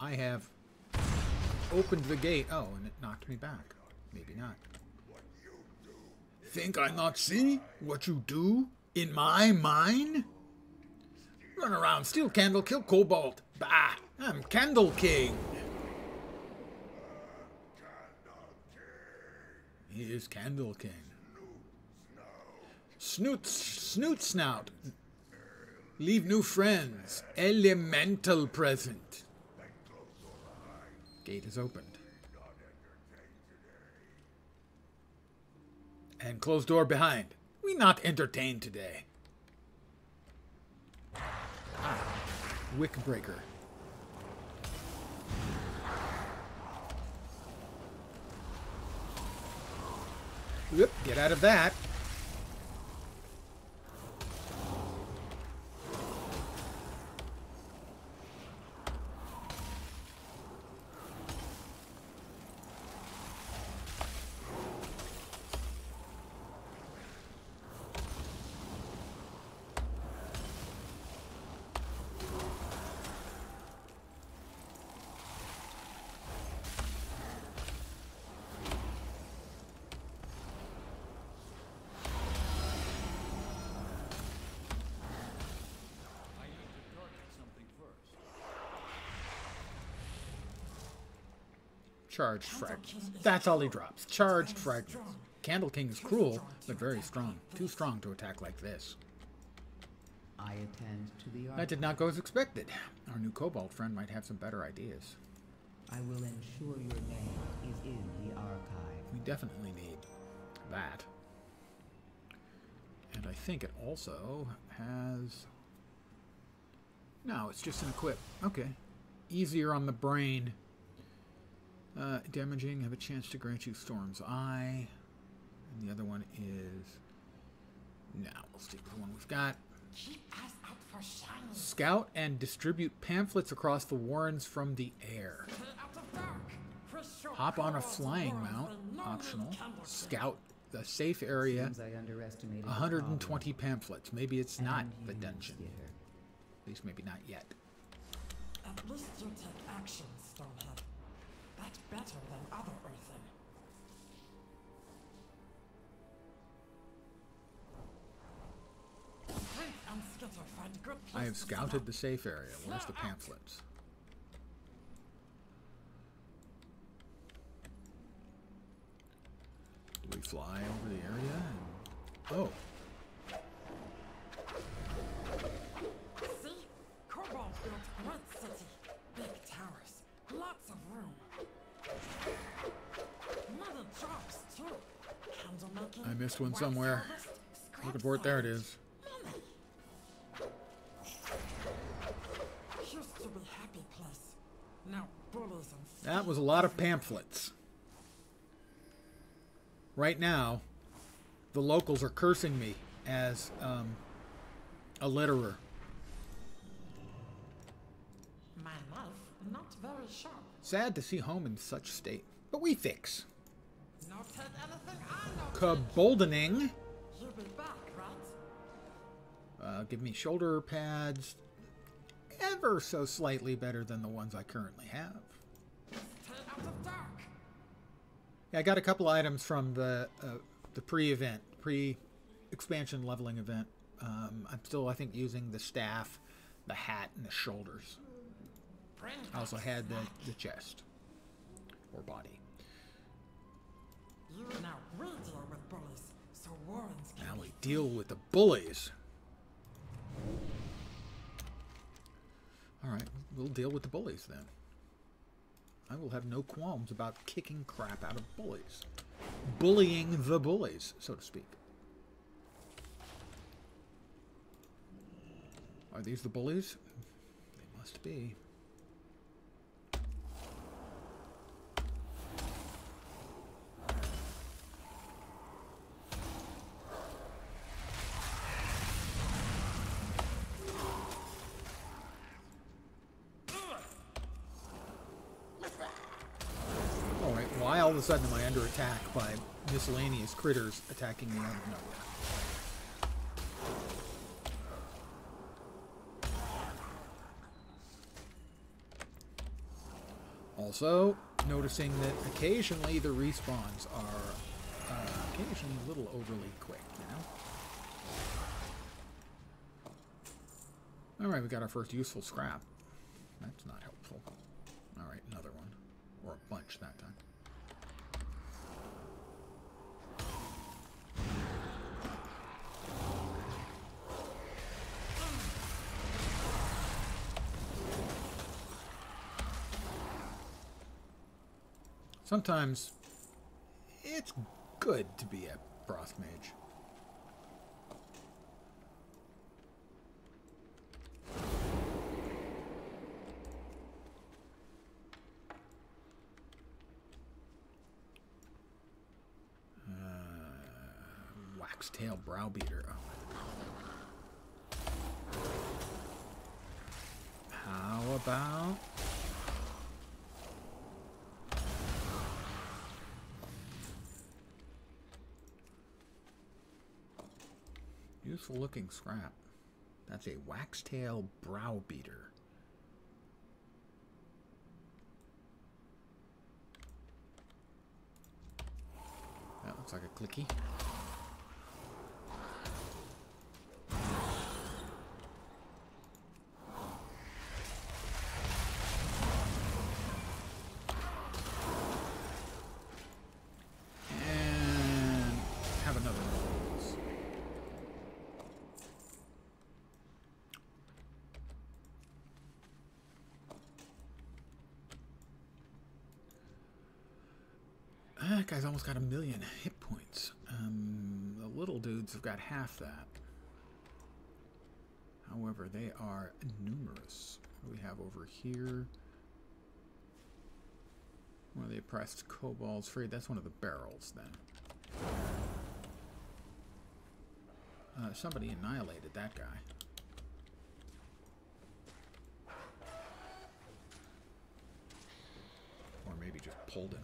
I have opened the gate. Oh, and it knocked me back. Maybe not. Think I not see what you do in my mine? Run around, steal candle, kill kobold. Bah, I'm Candle King. Is Candle King. Snoot, snoot snout. Leave new friends. Elemental present. Gate is opened. And closed door behind. We not entertained today. Ah, wick breaker. Get out of that. Charged fragments. That's all he drops. Charged fragments. Candle King is cruel, but very strong. Too strong to attack like this. I attend to the That did not go as expected. Our new Kobold friend might have some better ideas. I will ensure your name is in the archive. We definitely need that. And I think it also has... No, it's just an equip. Okay. Easier on the brain. Uh, damaging, have a chance to grant you Storm's Eye. And the other one is... Now, we'll stick with the one we've got. Keep eyes out for shiny. Scout and distribute pamphlets across the warrens from the air. Stay out of dark. For sure Hop on a flying mount, dwarves will not optional. Scout the safe area. Seems I underestimated the 120 pamphlets. Maybe it's not the dungeon. At least maybe not yet. At least you take action, Stonehead. That's better than other Earthen. Drink and skitter find good I have scouted the safe area. Where's the pamphlets? We fly over the area? And... Oh, missed one somewhere. looking for it. There it is. Money. Used to be happy place. Now bullies and That was a lot of pamphlets. Right now, the locals are cursing me as um, a litterer. My knife, not very sharp. Sad to see home in such state, but we fix. Not anything. Caboldening. Uh, give me shoulder pads. Ever so slightly better than the ones I currently have. Yeah, I got a couple items from the uh, the pre-event, pre-expansion leveling event. Um, I'm still, I think, using the staff, the hat, and the shoulders. I also had the, the chest or body. Now will deal with bullies, so Warrens Now we deal with the bullies. All right, we'll deal with the bullies then. I will have no qualms about kicking crap out of bullies. Bullying the bullies, so to speak. Are these the bullies? They must be. All right, why all of a sudden am I under attack by miscellaneous critters attacking me out of nowhere? Also, noticing that occasionally the respawns are uh, occasionally a little overly quick, you know? Alright, we got our first useful scrap. That's not helpful. Alright, another one. Or a bunch that time. Sometimes it's good to be a frost mage. Uh, Waxtail Browbeater. Oh. How about useful looking scrap? That's a waxtail browbeater. That looks like a clicky. And have another one of those. Ah, That guy's almost got a million hit points. Um, the little dudes have got half that. However, they are numerous. What do we have over here? One of the oppressed kobolds free. That's one of the barrels, then. Uh, somebody annihilated that guy. Or maybe just pulled him.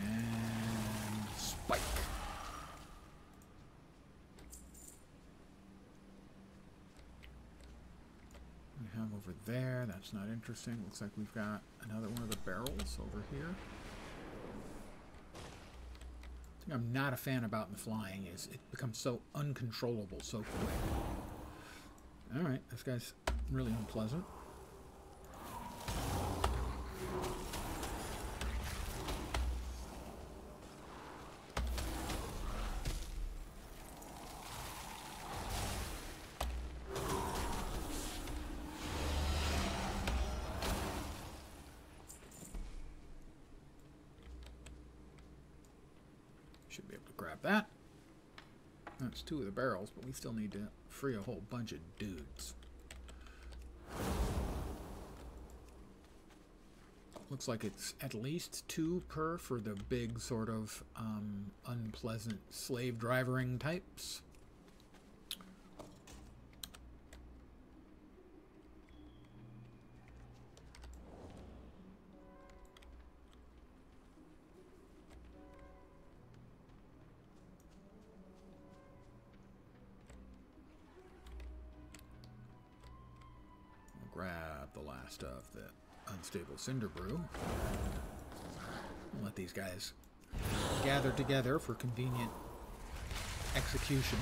And spike. We have over there. That's not interesting. Looks like we've got another one of the barrels over here. The I'm not a fan about the flying is it becomes so uncontrollable so quick. Alright, this guy's really unpleasant. Should be able to grab that. That's two of the barrels, but we still need to free a whole bunch of dudes. Looks like it's at least two per for the big sort of um, unpleasant slave drivering types. Unstable Cinderbrew. Let these guys gather together for convenient execution.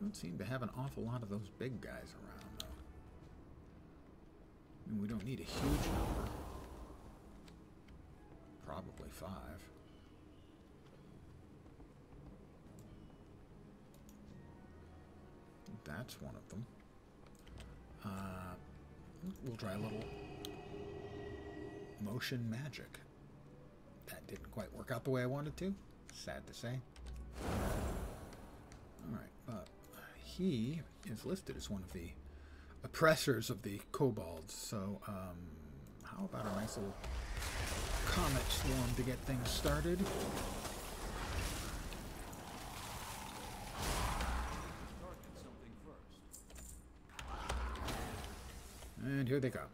Don't seem to have an awful lot of those big guys around, though. I mean, we don't need a huge number. Probably five. That's one of them. Uh, we'll try a little motion magic. That didn't quite work out the way I wanted to. Sad to say. Alright, but he is listed as one of the oppressors of the kobolds, so um, how about a nice little comet swarm to get things started? And here they come.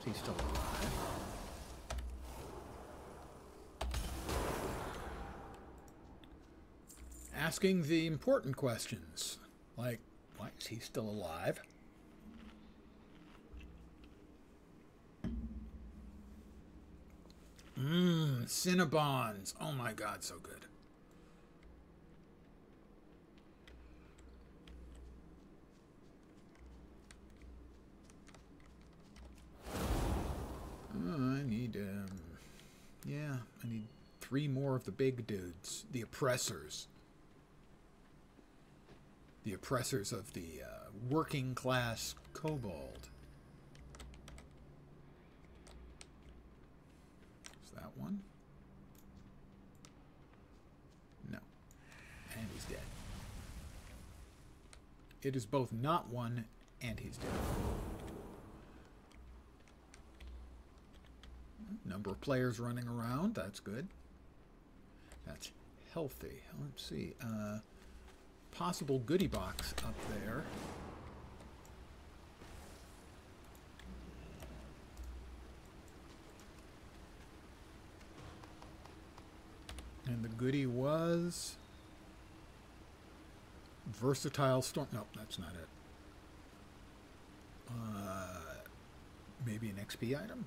is he still alive? Asking the important questions, like, why is he still alive? Mmm, Cinnabons. Oh my god, so good. Uh, I need, um, yeah, I need three more of the big dudes, the oppressors. The oppressors of the uh, working class kobold. Is that one? No. And he's dead. It is both not one and he's dead. Number of players running around, that's good. That's healthy. Let's see. Uh, possible goodie box up there. And the goodie was versatile storm. No, that's not it. Uh, maybe an XP item.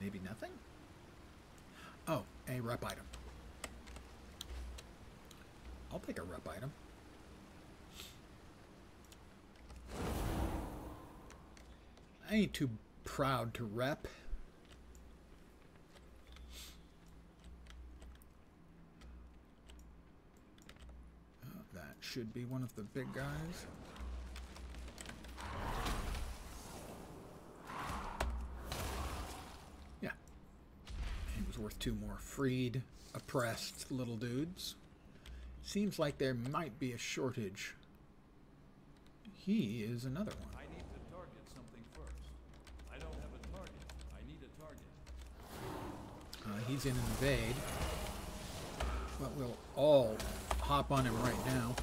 Maybe nothing. Oh, a rep item. I'll take a rep item. I ain't too proud to rep. Uh, that should be one of the big guys. Yeah. He was worth two more. Freed, oppressed little dudes. Seems like there might be a shortage. He is another one. I need to target something first. I don't have a target. I need a target. Uh, he's in invade. But we'll all hop on him right now.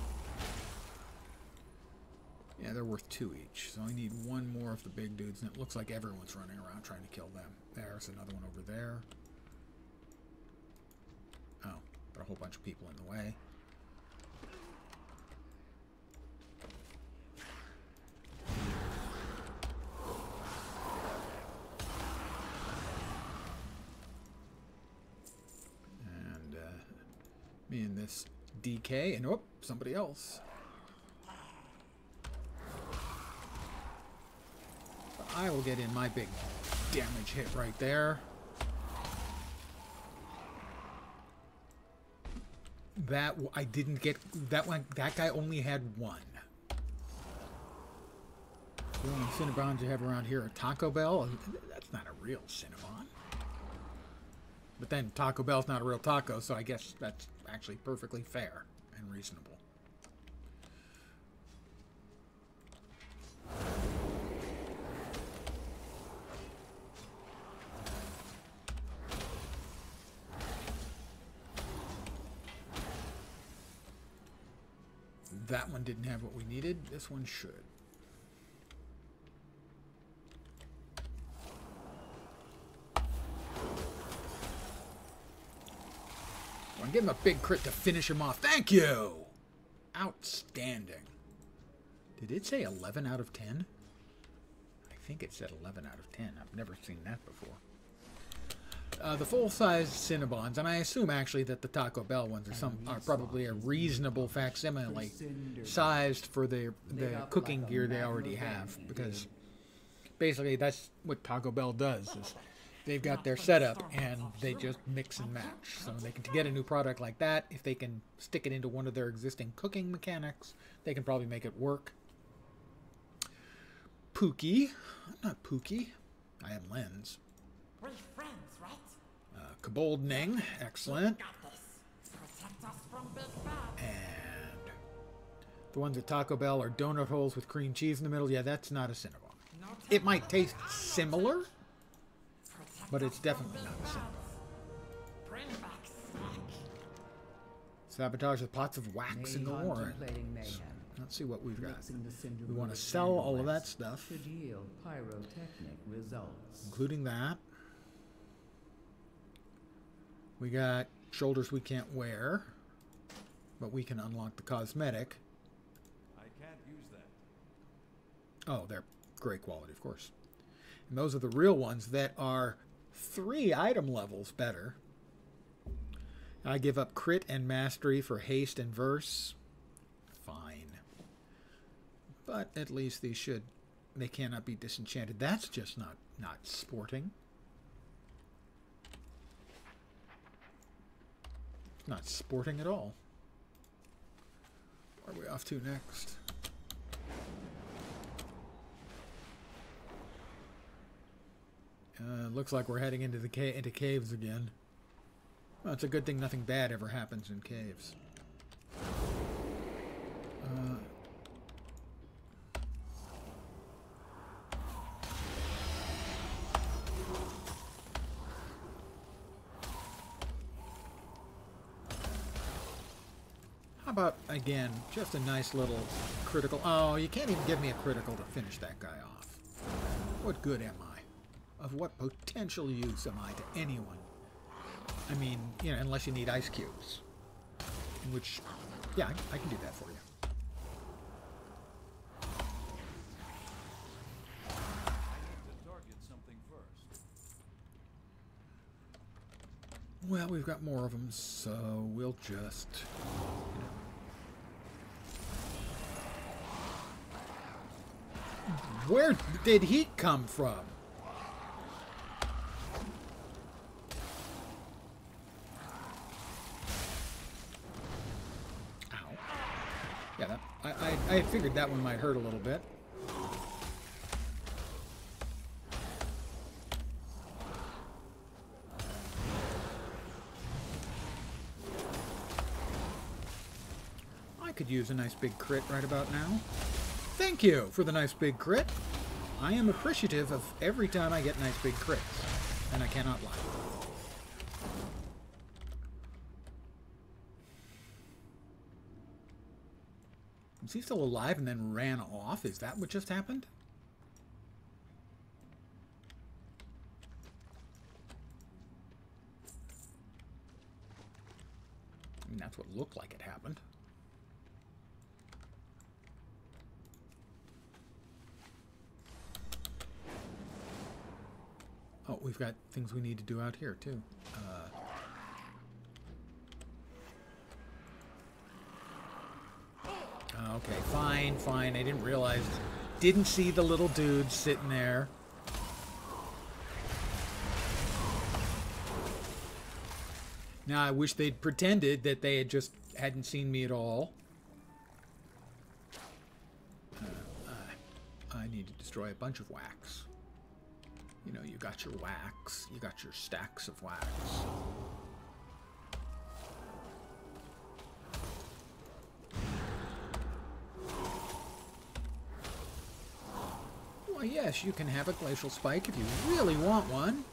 Yeah, they're worth two each. So I need one more of the big dudes. And it looks like everyone's running around trying to kill them. There's another one over there. Oh, but a whole bunch of people in the way. Me and this DK, and oh, somebody else. I will get in my big damage hit right there. That I didn't get that one. That guy only had one. The only Cinnabons you have around here are Taco Bell. That's not a real Cinnabon. But then Taco Bell's not a real taco, so I guess that's actually perfectly fair and reasonable. That one didn't have what we needed. This one should. I'm getting a big crit to finish him off. Thank you! Outstanding. Did it say 11 out of 10? I think it said 11 out of 10. I've never seen that before. Uh, the full-size Cinnabons, and I assume actually that the Taco Bell ones are some are probably a reasonable facsimile sized for the the cooking gear they already have, because basically that's what Taco Bell does. Is they've got their setup and they just mix and match. So they can to get a new product like that, if they can stick it into one of their existing cooking mechanics, they can probably make it work. Pookie, I'm not Pookie. I am Lens. We're friends, right? Uh, Kaboldning, excellent. Got this. Protect us from Big Bad. And the ones at Taco Bell are donut holes with cream cheese in the middle. Yeah, that's not a Cinnabon. It might taste similar, but it's definitely not a Big Cinnabon. Bad. Bring back. Sabotage the pots of wax in the May warren. Let's see what we've got. Mixing the cinder We want to sell all of that stuff, pyrotechnic results. including that. We got shoulders we can't wear, but we can unlock the cosmetic. I can't use that. Oh, they're great quality, of course. And those are the real ones that are three item levels better. I give up crit and mastery for haste and verse. Fine. But at least these should they cannot be disenchanted. That's just not not sporting. Not sporting at all. Where are we off to next? Uh, looks like we're heading into the ca- into caves again. Well, it's a good thing nothing bad ever happens in caves. Uh, how about again, just a nice little critical? Oh, you can't even give me a critical to finish that guy off. What good am I? Of what potential use am I to anyone? I mean, you know, unless you need ice cubes. In which, yeah, I, I can do that for you. Well, we've got more of them, so we'll just. Where did he come from? Ow. Yeah, that, I, figured that one might hurt a little bit. I could use a nice big crit right about now. Thank you for the nice big crit. I am appreciative of every time I get nice big crits, and I cannot lie. Is he still alive and then ran off? Is that what just happened? I mean, that's what looked like it happened. Oh, we've got things we need to do out here, too. Uh, okay, fine, fine. I didn't realize. Didn't see the little dude sitting there. Now, I wish they'd pretended that they had just hadn't seen me at all. Uh, I, I need to destroy a bunch of wax. You know, you got your wax, you got your stacks of wax. Yes, you can have a glacial spike if you really want one.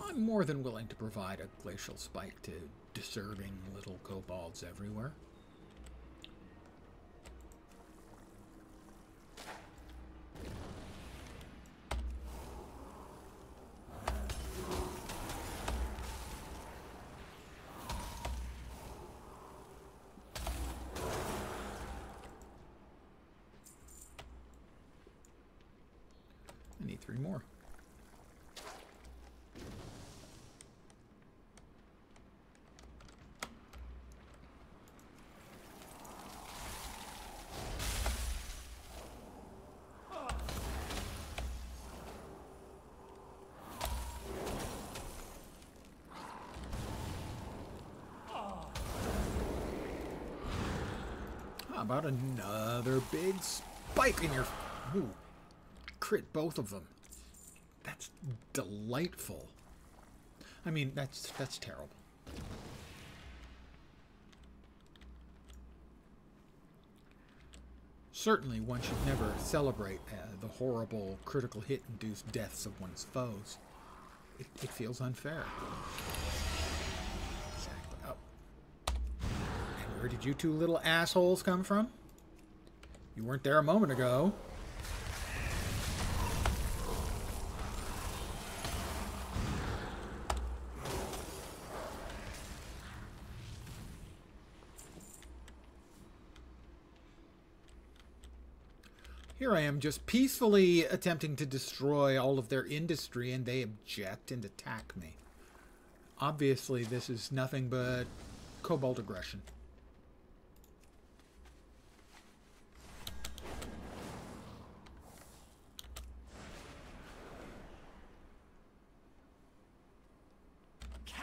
I'm more than willing to provide a glacial spike to deserving little kobolds everywhere. I need three more. How about another big spike in your... Ooh, crit both of them. That's delightful. I mean, that's that's terrible. Certainly, one should never celebrate uh, the horrible critical hit-induced deaths of one's foes. It, it feels unfair. Exactly. Oh. And we're Where did you two little assholes come from? You weren't there a moment ago. Here I am just peacefully attempting to destroy all of their industry and they object and attack me. Obviously, this is nothing but kobold aggression.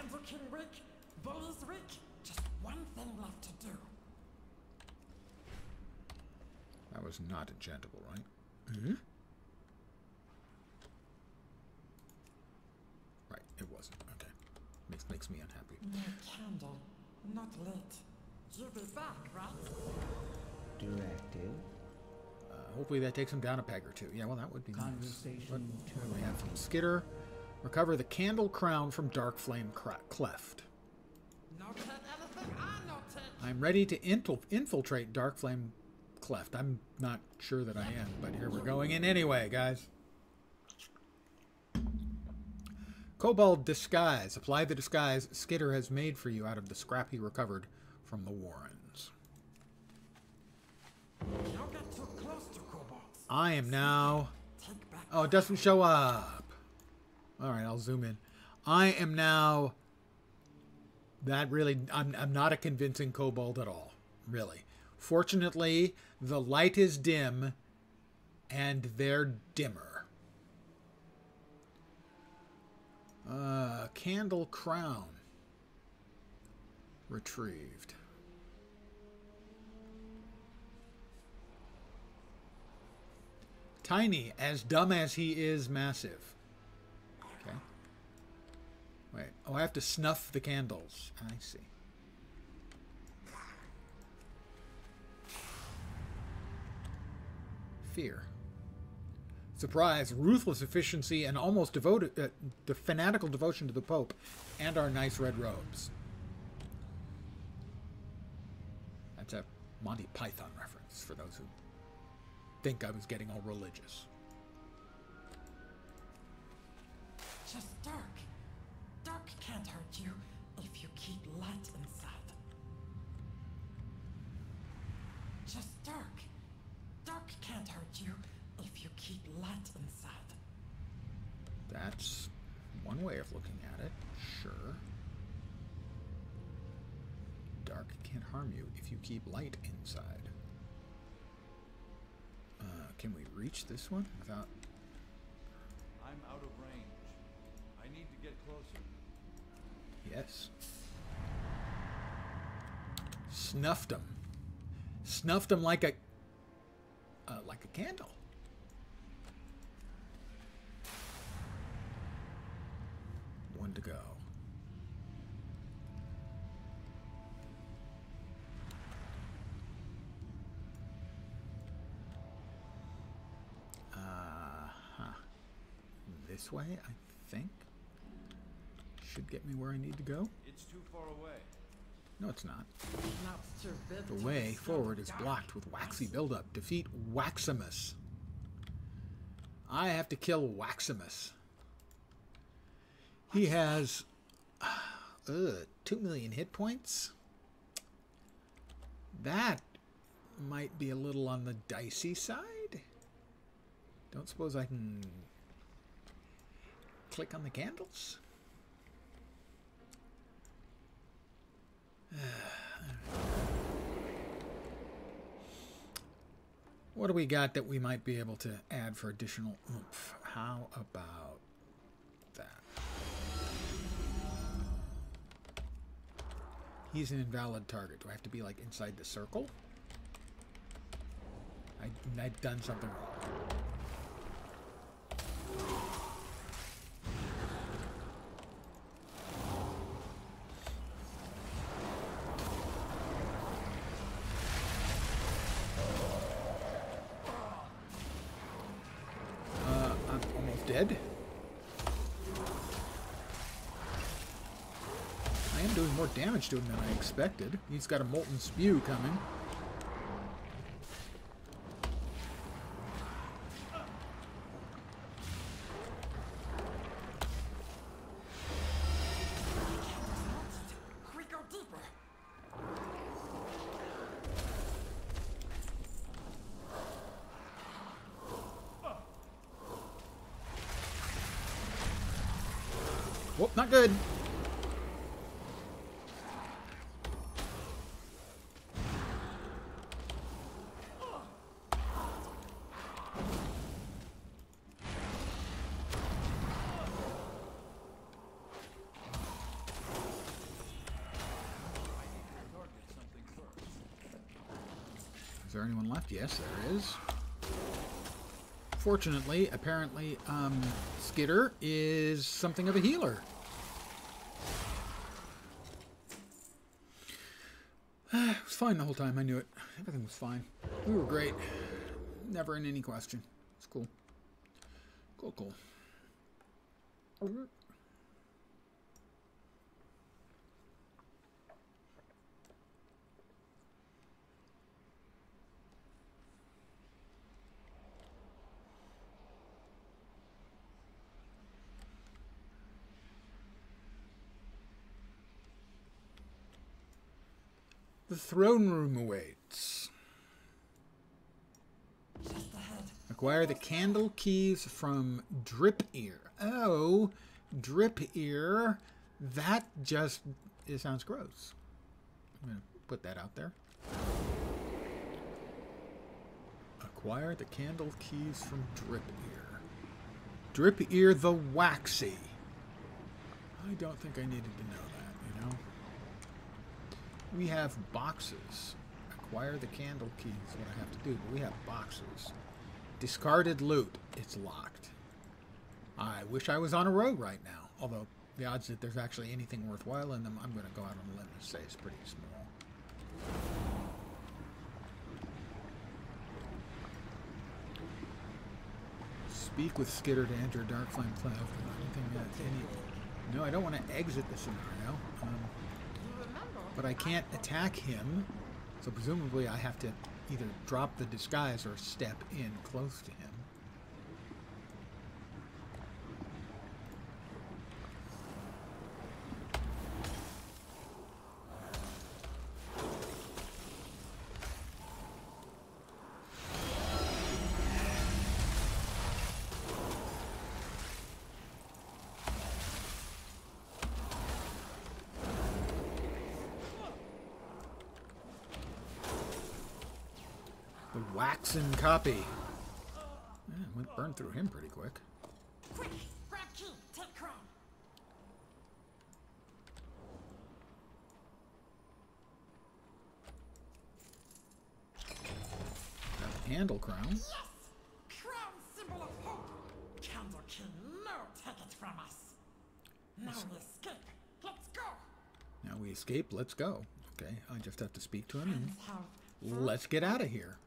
Candle King Rick, Bullies Rick, just one thing left to do. That was not enchantable, right? Mm-hmm. Right, it wasn't. Okay. Makes makes me unhappy. No candle, not lit. You'll be back, right? Directive. Uh, hopefully that takes him down a peg or two. Yeah, well, that would be Conversation nice. What, what we have from Skitter? Recover the candle crown from Darkflame Cleft. No I no take. I'm ready to infiltrate Darkflame Cleft. I'm not sure that I am, but here we're going in anyway, guys. Kobold Disguise. Apply the disguise Skitter has made for you out of the scrap he recovered from the Warrens. I am now. Oh, it doesn't show up. All right, I'll zoom in. I am now. That really, I'm, I'm not a convincing kobold at all, really. Fortunately, the light is dim and they're dimmer. Uh, candle crown. Retrieved. Tiny, as dumb as he is massive. Okay. Wait. Oh, I have to snuff the candles. I see. Fear. Surprise, ruthless efficiency, and almost devoted, uh, the fanatical devotion to the Pope and our nice red robes. That's a Monty Python reference for those who think I was getting all religious. Just dark. Dark can't hurt you if you keep light inside. Just dark. Dark can't hurt you if you keep light inside. That's one way of looking at it, sure. Dark can't harm you if you keep light inside. Uh, can we reach this one without... I'm out of range. I need to get closer. Yes. Snuffed him. Snuffed him like a... Uh, like a candle. One to go. Uh-huh. This way, I think. Should get me where I need to go. It's too far away. No, it's not. Not Sir Bib The way forward is blocked with waxy buildup. Defeat Waximus. I have to kill Waximus. He has uh, 2 million hit points. That might be a little on the dicey side. Don't suppose I can click on the candles? What do we got that we might be able to add for additional oomph? How about that? He's an invalid target. Do I have to be like inside the circle? I, I've done something wrong. Uh, I'm almost dead. I am doing more damage to him than I expected. He's got a molten spew coming. We go deeper. Whoop, not good. Is there anyone left? Yes, there is. Fortunately, apparently, um, Skitter is something of a healer. it was fine the whole time. I knew it. Everything was fine. We were great. Never in any question. It's cool. Cool, cool. The throne room awaits. Acquire the candle keys from Drip Ear. Oh, Drip Ear. That just it sounds gross. I'm gonna put that out there. Acquire the candle keys from Drip Ear. Drip Ear the Waxy. I don't think I needed to know that, you know? We have boxes. Acquire the candle keys is what I have to do, but we have boxes. Discarded loot. It's locked. I wish I was on a road right now. Although the odds that there's actually anything worthwhile in them, I'm going to go out on a limb and say is pretty small. Speak with Skitter to enter Dark Flame Cloud. Anything any... No, I don't want to exit the scenario. Um, but I can't attack him, so presumably I have to either drop the disguise or step in close to him. The copy. Yeah, went burned through him pretty quick. Quick, grab key, take crown. Handle crown. Yes! Crown symbol of hope. Candle King, no take it from us. Now we escape. Let's go. Now we escape. Let's go. Okay, I just have to speak to him and let's get out of here.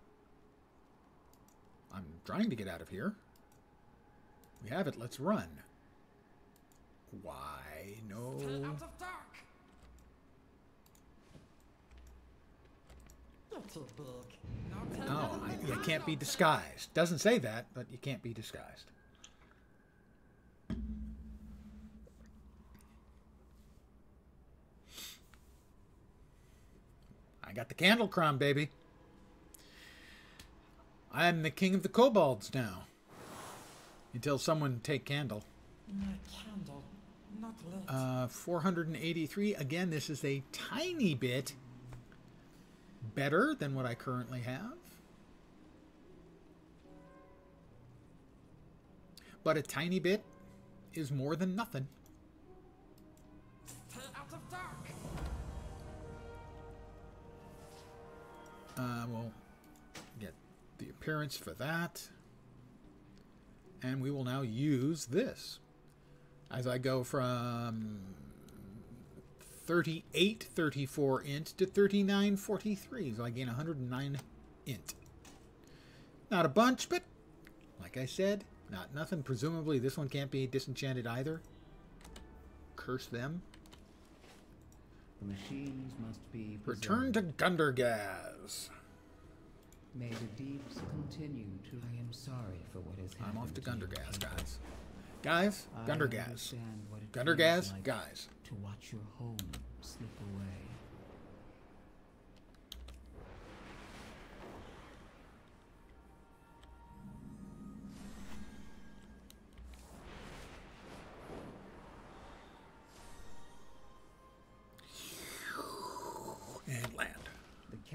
Trying to get out of here. We have it. Let's run. Why? No. out of dark. Oh, I, you can't be disguised. Doesn't say that, but you can't be disguised. I got the candle crown, baby. I'm the king of the kobolds now. Until someone take candle. Candle, not lit. Uh, 483. Again, this is a tiny bit better than what I currently have. But a tiny bit is more than nothing. Stay out of dark. Uh, we'll the appearance for that. And we will now use this. As I go from 38, 34 int to 39, 43. So I gain 109 int. Not a bunch, but like I said, not nothing. Presumably this one can't be disenchanted either. Curse them. The machines must be Return to preserved. Gundargaz. May the deeps continue to. I am sorry for what has happened. I'm off to Gundargaz, guys. Guys, Gundargaz. understand what it Gundargaz, like guys. To watch your home slip away.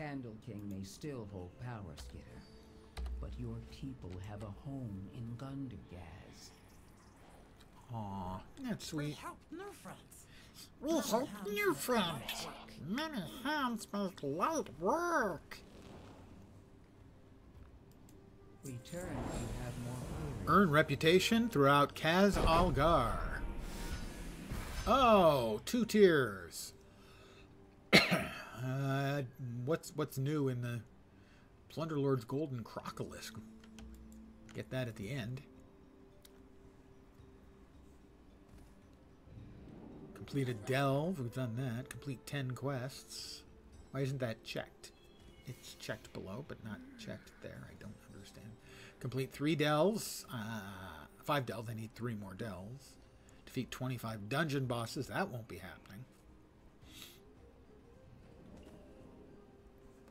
Candle King may still hold power, Skitter, but your people have a home in Gundargaz. Aw, that's sweet. We sweet. help new friends. We hope new friends. Many hands make light work. Return if you have more queries. Earn reputation throughout Khaz Algar. Oh, two tiers. uh, what's what's new in the Plunderlord's Golden Crocolisk? Get that at the end. Completed Delve. We've done that. Complete 10 quests. Why isn't that checked? It's checked below, but not checked there. I don't understand. Complete three delves. Uh, five delves. I need three more delves. Defeat 25 dungeon bosses. That won't be happening.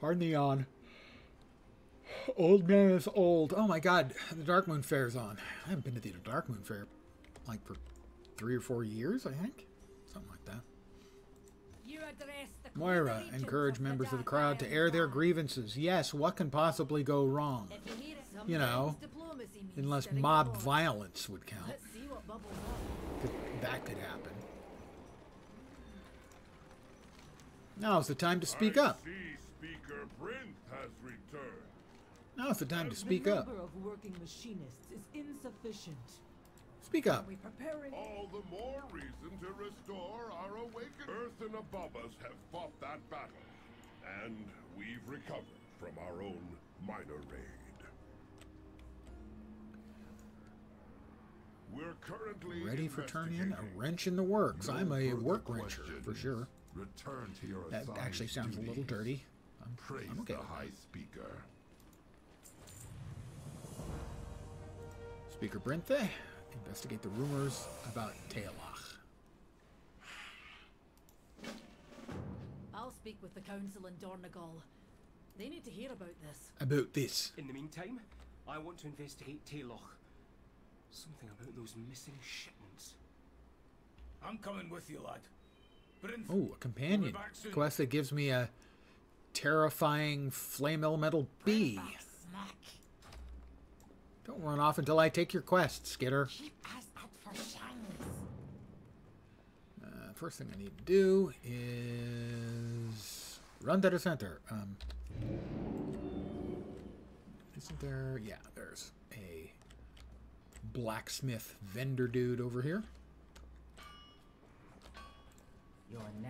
Pardon the yawn. Old man is old. Oh my god, the Darkmoon Faire's on. I haven't been to the Darkmoon Faire like for three or four years, I think. Something like that. You the Moira, Queen encourage of members of the crowd to air their grievances. Yes, what can possibly go wrong? You You know, sometimes diplomacy means Unless mob pot. violence would count. Let's see what bubbles. Could- That could happen. Now's the time to speak I up. See Speaker has returned. Now's the time to speak up. number of working machinists is insufficient. Speak up. We preparing. All the more reason to restore our awakened. Earth and above us have fought that battle, and we've recovered from our own minor raid. We're currently Ready for turn in? A wrench in the works. No I'm a further work wrencher for sure. Return to your That actually sounds a little dirty. I'm, Praise I'm okay. the. High Speaker. Speaker Brinthe, investigate the rumors about Taelloch. I'll speak with the council in Dornogal. They need to hear about this. About this. In the meantime, I want to investigate Taelloch. Something about those missing shipments. I'm coming with you, lad. Bryn, Oh, a companion back soon. quest that gives me a terrifying flame elemental bee. Don't run off until I take your quest, Skitter. Uh, first thing I need to do is run to the center. Um, isn't there? Yeah, there's a blacksmith vendor dude over here.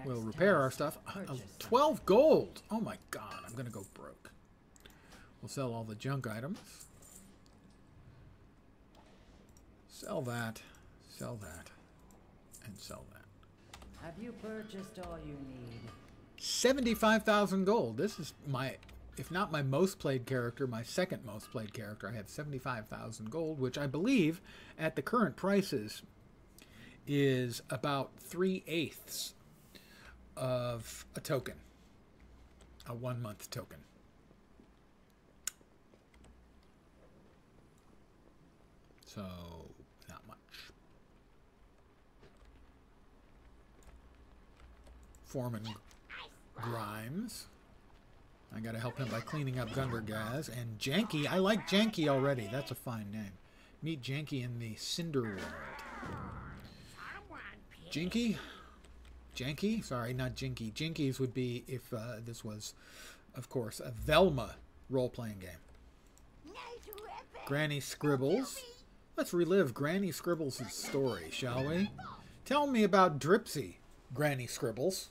We'll repair our stuff. Uh, 12 gold! Oh my god, I'm gonna go broke. We'll sell all the junk items. Sell that, sell that, and sell that. Have you purchased all you need? 75,000 gold. This is my, if not my most played character, my second most played character. I have 75,000 gold, which I believe at the current prices is about three eighths of a token, a one month token. So, not much. Foreman Grimes. I gotta help him by cleaning up Gundargaz. And Janky, I like Janky already. That's a fine name. Meet Janky in the Cinder World. Jinky? Janky? Sorry, not Jinky. Jinkies would be if uh, this was, of course, a Velma role playing game. Granny Scribbles. Let's relive Granny Scribbles' story, shall we? Tell me about Dripsy, Granny Scribbles.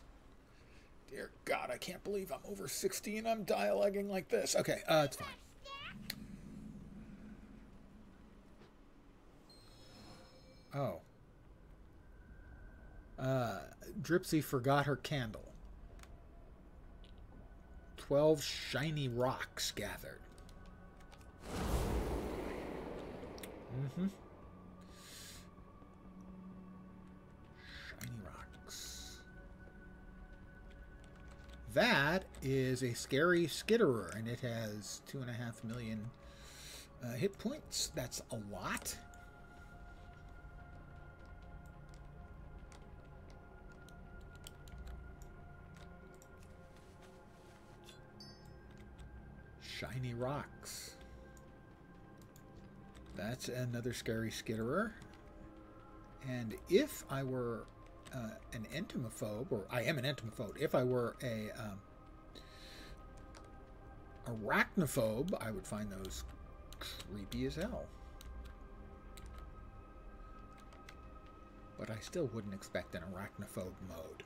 Dear God, I can't believe I'm over 60 and I'm dialoguing like this. Okay, uh, it's fine. Oh. Uh, Dripsy forgot her candle. 12 shiny rocks gathered. Mm-hmm. Shiny rocks. That is a scary skitterer, and it has two and a half million uh, hit points. That's a lot. Shiny rocks. That's another scary skitterer. And if I were uh, an entomophobe, or I am an entomophobe, if I were a um, arachnophobe, I would find those creepy as hell. But I still wouldn't expect an arachnophobe mode.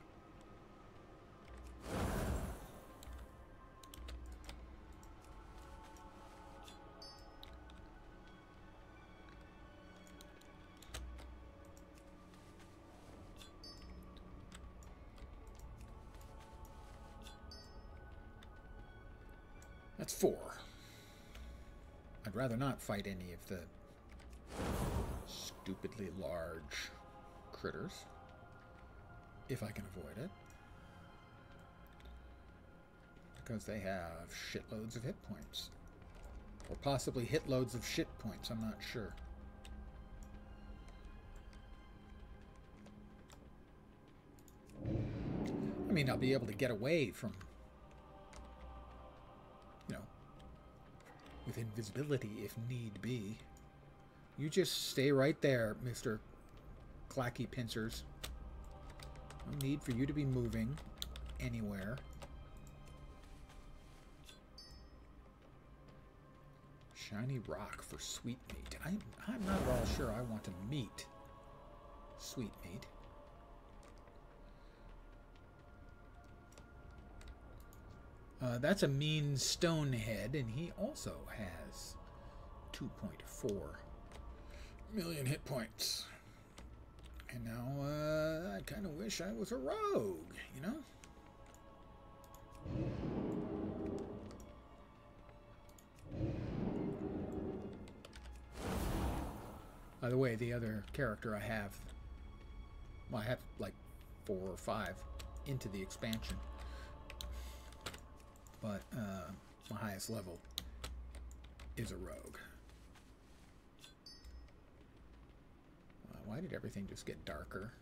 Four. I'd rather not fight any of the stupidly large critters, if I can avoid it. Because they have shitloads of hit points. Or possibly hit loads of shit points, I'm not sure. I mean, I'll be able to get away from with invisibility if need be. You just stay right there, Mr. Clacky Pincers. No need for you to be moving anywhere. Shiny rock for sweetmeat. I'm, I'm not at all sure I want to meet sweetmeat. Uh, that's a mean stone head, and he also has 2.4 million hit points. And now uh, I kind of wish I was a rogue, you know? By the way, the other character I have, well, I have like four or five into the expansion but uh, my highest level is a rogue. Uh, why did everything just get darker?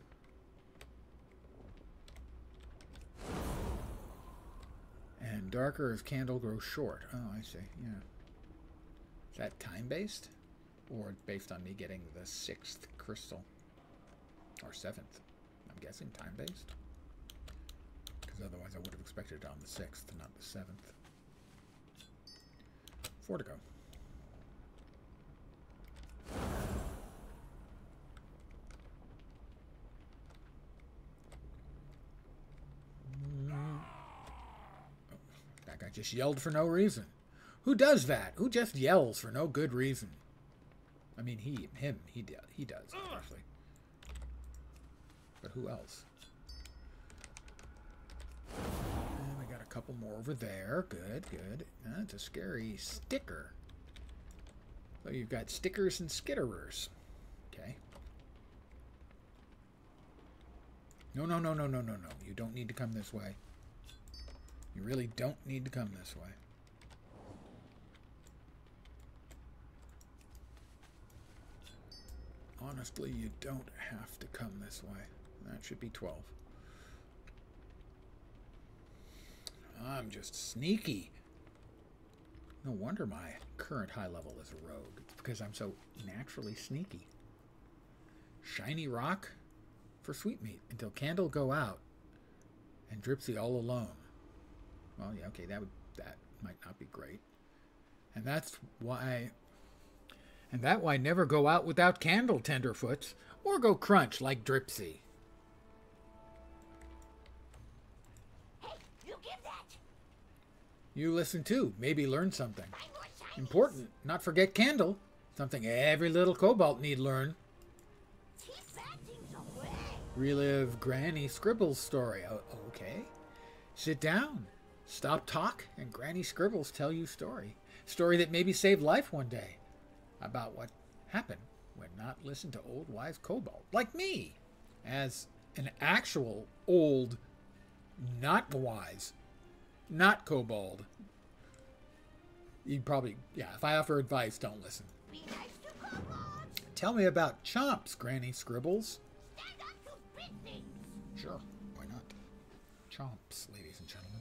And darker as candle grows short. Oh, I see. Yeah. Is that time-based? Or based on me getting the sixth crystal? Or seventh? I'm guessing time-based because otherwise I would have expected it on the 6th, not the 7th. Four to go. Oh, that guy just yelled for no reason. Who does that? Who just yells for no good reason? I mean, he, him, he, he does, actually. But who else? And we got a couple more over there. Good, good. That's a scary sticker. So you've got stickers and skitterers. Okay. No, no, no, no, no, no, no. You don't need to come this way. You really don't need to come this way. Honestly, you don't have to come this way. That should be 12. I'm just sneaky. No wonder my current high level is a rogue. It's because I'm so naturally sneaky. Shiny rock for sweetmeat until candle go out and Dripsy all alone. Well, yeah, okay, that would that might not be great. And that's why and that why never go out without candle tenderfoots or go crunch like Dripsy. You listen too. Maybe learn something. Important. Not forget candle. Something every little kobold need learn. Relive Granny Scribble's story. Oh, okay. Sit down. Stop talk and Granny Scribbles tell you story. Story that maybe saved life one day. About what happened when not listen to old wise kobold like me. As an actual old, not wise, not kobold. You'd probably, yeah, if I offer advice, don't listen. Tell me about chomps, Granny Scribbles. Sure, why not? Chomps, ladies and gentlemen.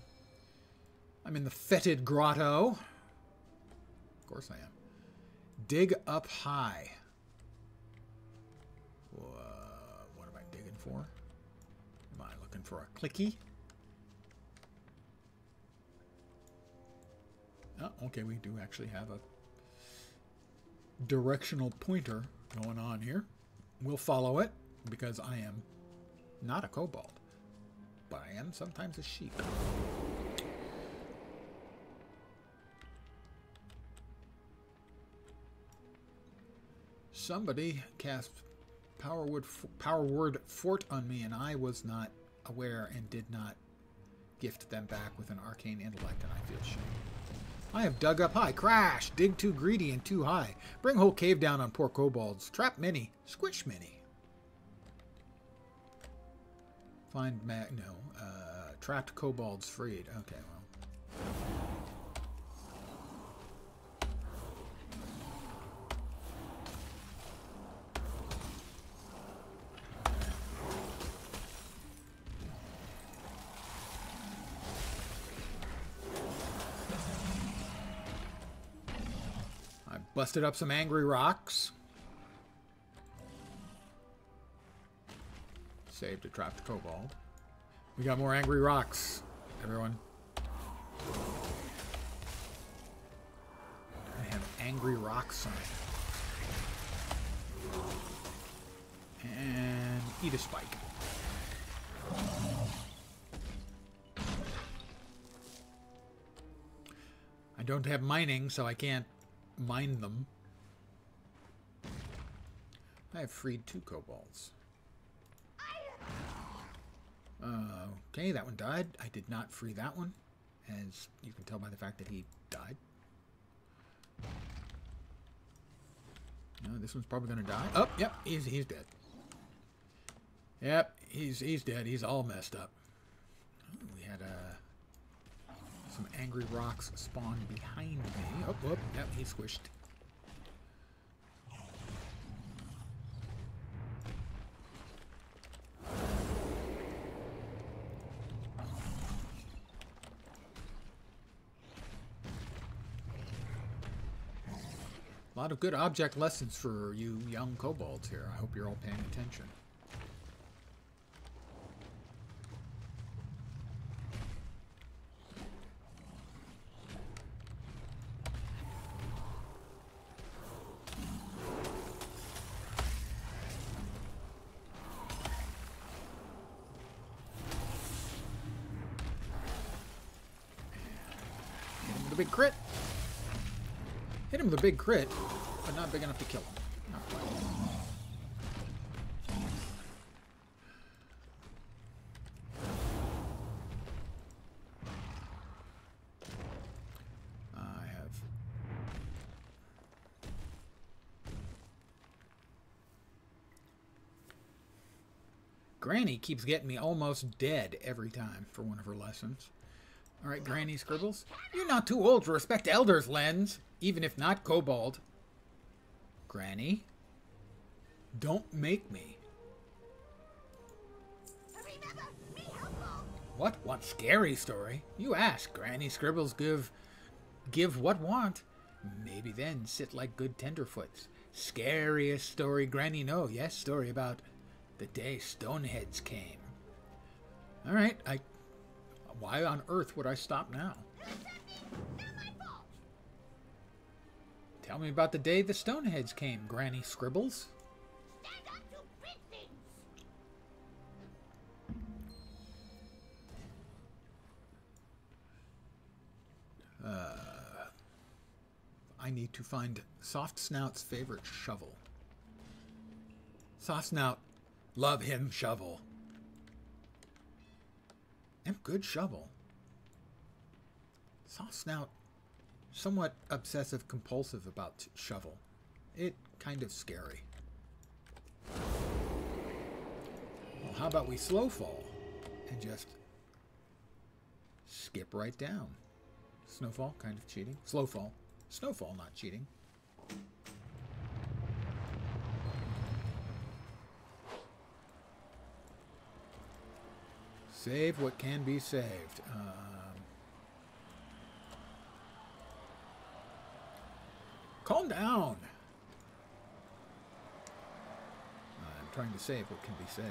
I'm in the fetid grotto. Of course I am. Dig up high. Uh, what am I digging for? Am I looking for a clicky? Oh, okay, we do actually have a directional pointer going on here. We'll follow it because I am not a kobold, but I am sometimes a sheep. Somebody cast power power word fort on me, and I was not aware and did not gift them back with an arcane intellect, and I feel shame. I have dug up high. Crash! Dig too greedy and too high. Bring whole cave down on poor kobolds. Trap many. Squish many. Find mag... No. Uh, trapped kobolds freed. Okay, well. Busted up some angry rocks. Saved a trapped kobold. We got more angry rocks, everyone. I have angry rock sign. And eat a spike. I don't have mining, so I can't mine them. I have freed two kobolds. Okay, that one died. I did not free that one, as you can tell by the fact that he died. No, this one's probably going to die. Oh, yep, he's, he's dead. Yep, he's he's dead. He's all messed up. We had a some angry rocks spawn behind me. Oh, whoop, yep, he squished. A lot of good object lessons for you young kobolds here. I hope you're all paying attention. big crit. Hit him with a big crit, but not big enough to kill him. Granny keeps getting me almost dead every time for one of her lessons. All right, Granny Scribbles. You're not too old to respect elders, Lens, even if not kobold. Granny, don't make me. What? What scary story? You ask. Granny Scribbles give give what want. Maybe then sit like good tenderfoots. Scariest story Granny know. Yes, story about the day Stoneheads came. All right, I why on earth would I stop now? Tell me about the day the Stoneheads came, Granny Scribbles. Uh, I need to find Soft Snout's favorite shovel. Soft Snout, love him shovel. And good shovel. Soft Snout, somewhat obsessive compulsive about Shovel. It kind of scary. Well, how about we slow fall and just skip right down? Snowfall, kind of cheating. Slow fall. Snowfall, not cheating. Save what can be saved. Um, calm down. I'm trying to save what can be saved.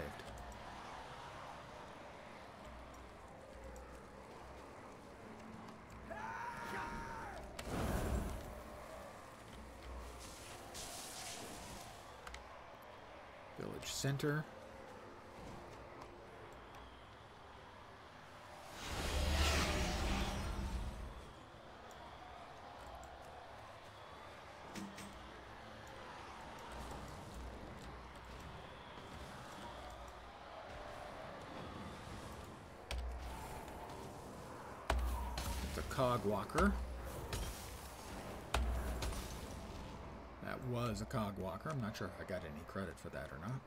Village center. It's a cog walker. That was a cog walker. I'm not sure if I got any credit for that or not.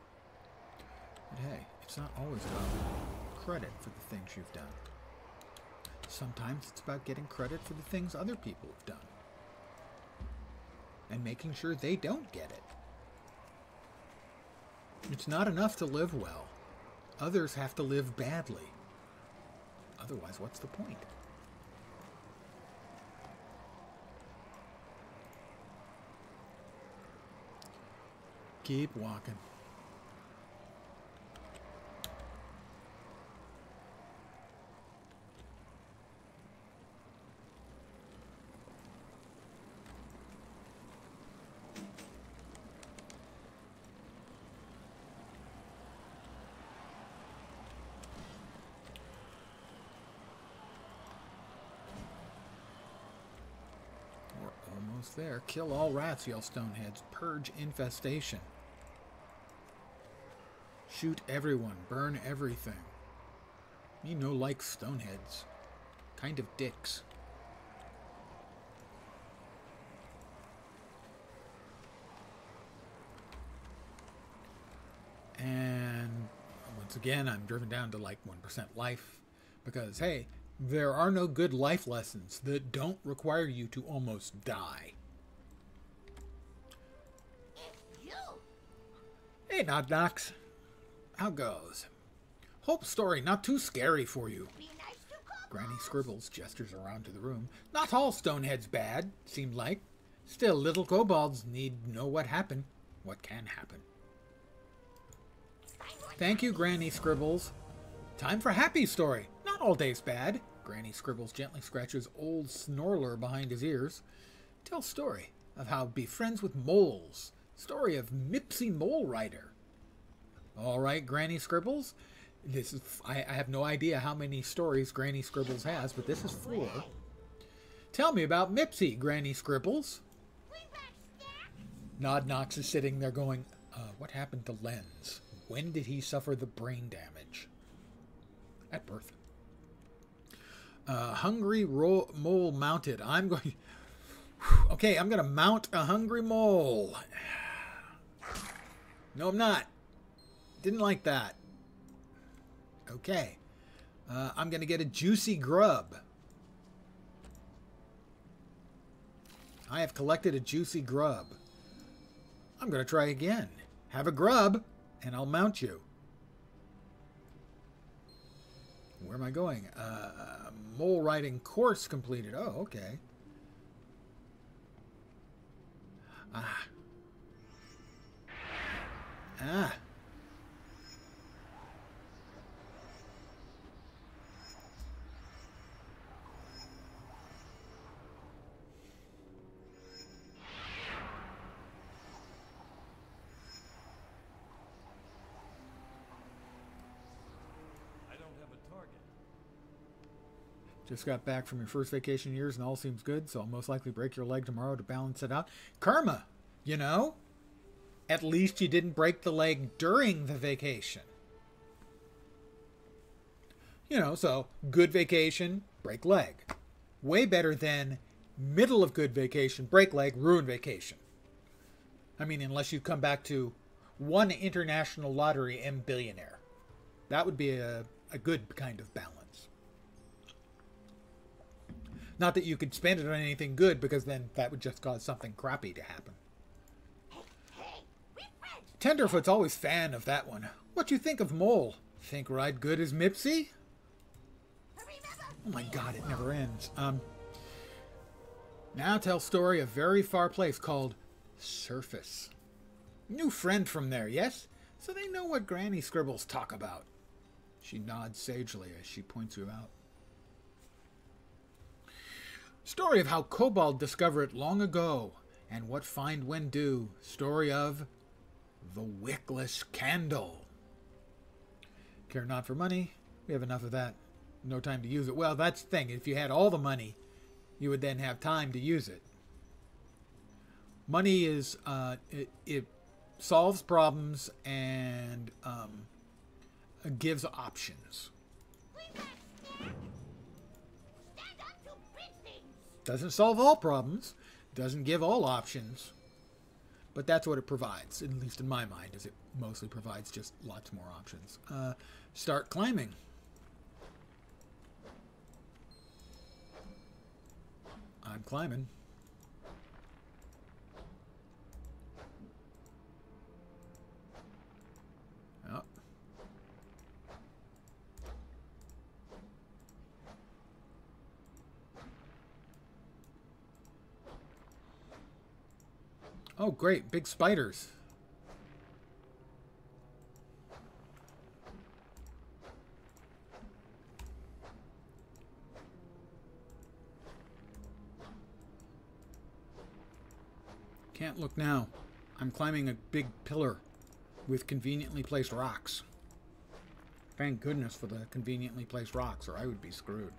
But hey, it's not always about credit for the things you've done. Sometimes it's about getting credit for the things other people have done. And making sure they don't get it. It's not enough to live well. Others have to live badly. Otherwise, what's the point? Keep walking. We're almost there. Kill all rats, yell Stoneheads. Purge infestation. Shoot everyone. Burn everything. Me no like Stoneheads. Kind of dicks. And once again, I'm driven down to like 1% life because, hey, there are no good life lessons that don't require you to almost die. Hey, Nod Knox. How goes? Hope story not too scary for you. Granny scribbles, gestures around to the room. Not all stoneheads bad, seemed like. Still, little kobolds need know what happened. What can happen. Thank you, Granny Scribbles. Time for happy story. Not all days bad. Granny Scribbles gently scratches old Snorler behind his ears. Tell story of how be friends with moles. Story of Mipsy Mole Rider. All right, Granny Scribbles. This is I, I have no idea how many stories Granny Scribbles has, but this is four. Tell me about Mipsy, Granny Scribbles. Nod Knox is sitting there going, uh, what happened to Lens? When did he suffer the brain damage? At birth. Uh, hungry ro- mole mounted. I'm going. Okay, I'm going to mount a hungry mole. No, I'm not. Didn't like that. Okay. Uh, I'm going to get a juicy grub. I have collected a juicy grub. I'm going to try again. Have a grub, and I'll mount you. Where am I going? Uh, mole riding course completed. Oh, okay. Ah. Ah. I don't have a target. Just got back from your first vacation years and all seems good, so I'll most likely break your leg tomorrow to balance it out. Karma, you know? At least you didn't break the leg during the vacation. You know, so good vacation, break leg. way better than middle of good vacation, break leg, ruin vacation. I mean, unless you come back to one international lottery M billionaire. That would be a, a good kind of balance. Not that you could spend it on anything good, because then that would just cause something crappy to happen. Tenderfoot's always fan of that one. What you think of Mole? Think ride good as Mipsy? Oh my god, it never ends. Um, now tell story of very far place called Surface. New friend from there, yes? So they know what Granny Scribbles talk about. She nods sagely as she points you out. Story of how Kobold discovered it long ago, and what find when do. Story of the Wickless Candle. Care not for money. We have enough of that. No time to use it. Well, that's the thing. If you had all the money, you would then have time to use it. Money is uh, it, it solves problems and um, gives options. Doesn't solve all problems, doesn't give all options, but that's what it provides, at least in my mind, is it mostly provides just lots more options. Uh, start climbing. I'm climbing. Oh, great. Big spiders. Can't look now. I'm climbing a big pillar with conveniently placed rocks. Thank goodness for the conveniently placed rocks, or I would be screwed.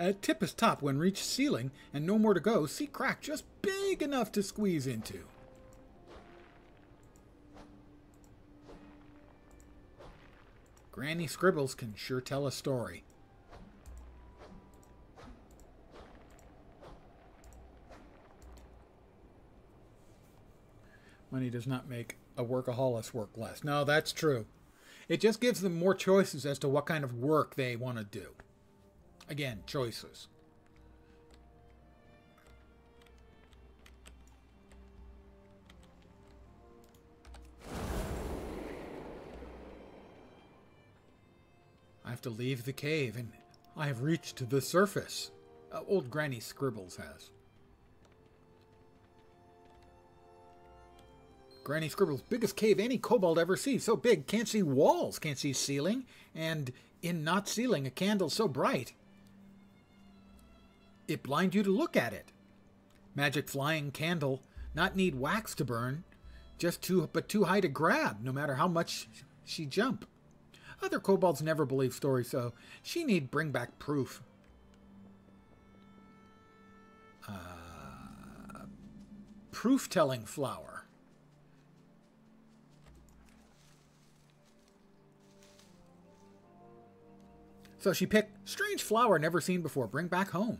At tip is top when reach ceiling and no more to go, see crack just big enough to squeeze into. Granny Scribbles can sure tell a story. Money does not make a workaholic work less. No, that's true. It just gives them more choices as to what kind of work they want to do. Again, choices. I have to leave the cave, and I have reached the surface. Uh, old Granny Scribbles has. Granny Scribble's biggest cave any kobold ever sees. So big, can't see walls, can't see ceiling, and in not ceiling, a candle so bright, it blind you to look at it. Magic flying candle, not need wax to burn, just too but too high to grab, no matter how much she jump. Other kobolds never believe stories, so she need bring back proof. Uh, proof-telling flower. So she picked strange flower never seen before. Bring back home.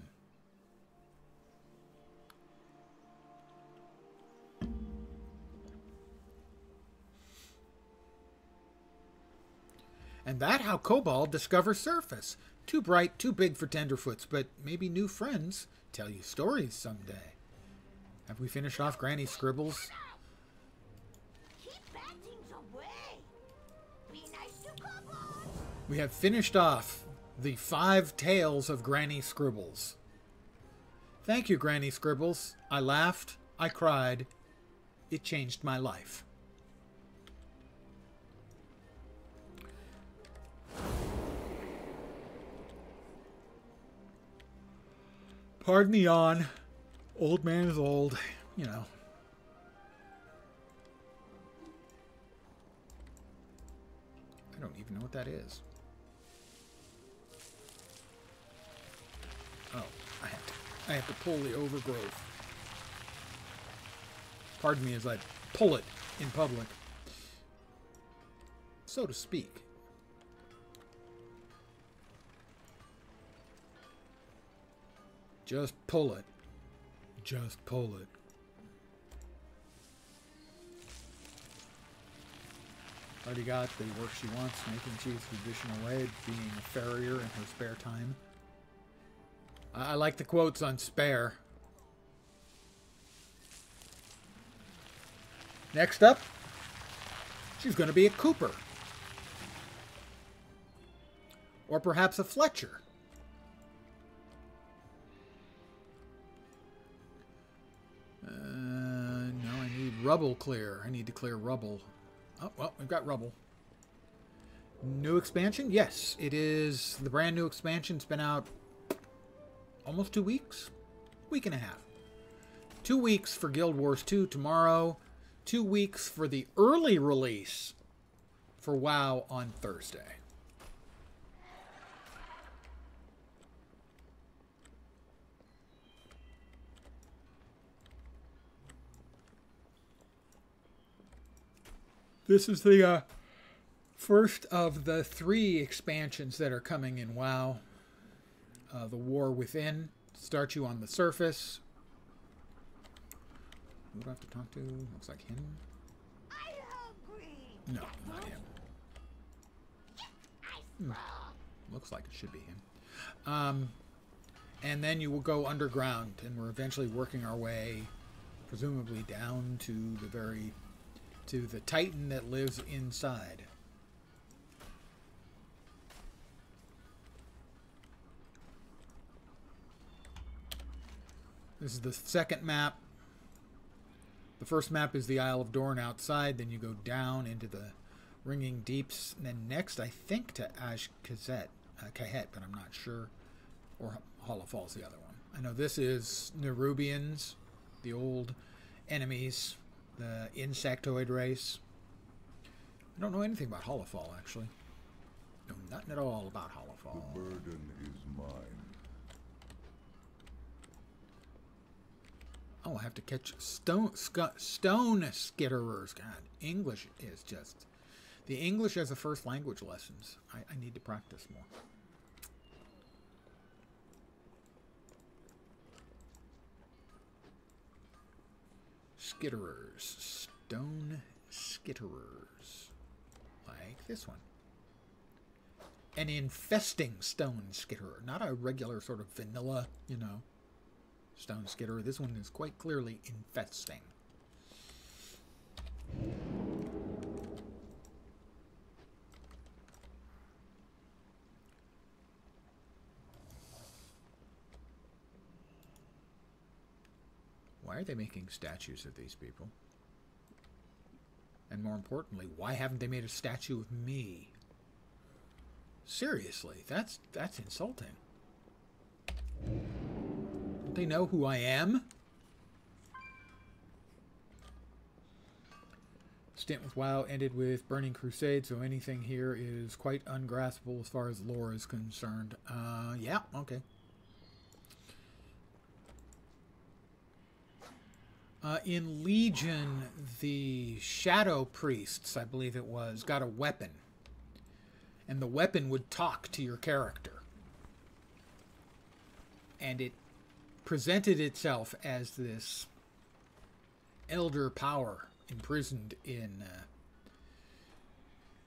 And that how Kobold discovers surface. Too bright, too big for tenderfoots, but maybe new friends tell you stories someday. Have we finished off Granny Scribbles? We have finished off the five tales of Granny Scribbles. Thank you, Granny Scribbles. I laughed, I cried. It changed my life. Pardon the yawn. Old man is old, you know. I don't even know what that is. Oh, I have to, I have to pull the overgrowth. Pardon me as I pull it in public. so to speak. Just pull it. Just pull it. Already got the work she wants, making cheese traditional way, being a farrier in her spare time. I, I like the quotes on spare. Next up, she's going to be a Cooper. Or perhaps a Fletcher. Rubble clear. I need to clear rubble. Oh, well, we've got rubble. New expansion? Yes, it is. The brand new expansion. It's been out almost two weeks? Week and a half. Two weeks for Guild Wars 2 tomorrow. Two weeks for the early release for WoW on Thursday. This is the uh, first of the three expansions that are coming in WoW. Uh, the War Within starts you on the surface. Who do I have to talk to? Looks like him. No, not him. Hmm. Looks like it should be him. Um, and then you will go underground, and we're eventually working our way, presumably down to the very to the Titan that lives inside. This is the second map. The first map is the Isle of Dorn outside, then you go down into the Ringing Deeps, and then next, I think, to Ash Kazet, uh, Kahet, but I'm not sure. Or Hollow Falls, the other one. I know this is Nerubians, the old enemies the insectoid race. I don't know anything about Hallowfall, actually. Know nothing at all about Hallowfall. The burden is mine. Oh, I have to catch stone stone skitterers. God, English is just the English as a first language lessons. I, I need to practice more. Skitterers. Stone skitterers. Like this one. An infesting stone skitterer. Not a regular sort of vanilla, you know, stone skitterer. This one is quite clearly infesting. Are they making statues of these people? And more importantly, why haven't they made a statue of me? Seriously, that's that's insulting. Don't they know who I am? Stint with WoW ended with Burning Crusade, so anything here is quite ungraspable as far as lore is concerned. Uh, yeah, okay. Uh, in Legion, the Shadow Priests, I believe it was, got a weapon. And the weapon would talk to your character. And it presented itself as this elder power imprisoned in uh,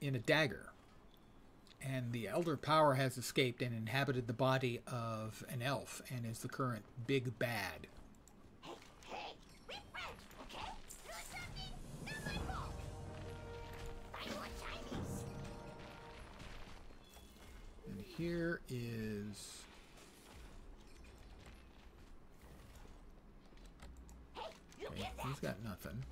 in a dagger. And the elder power has escaped and inhabited the body of an elf and is the current big bad. Here is... Okay, he's got nothing.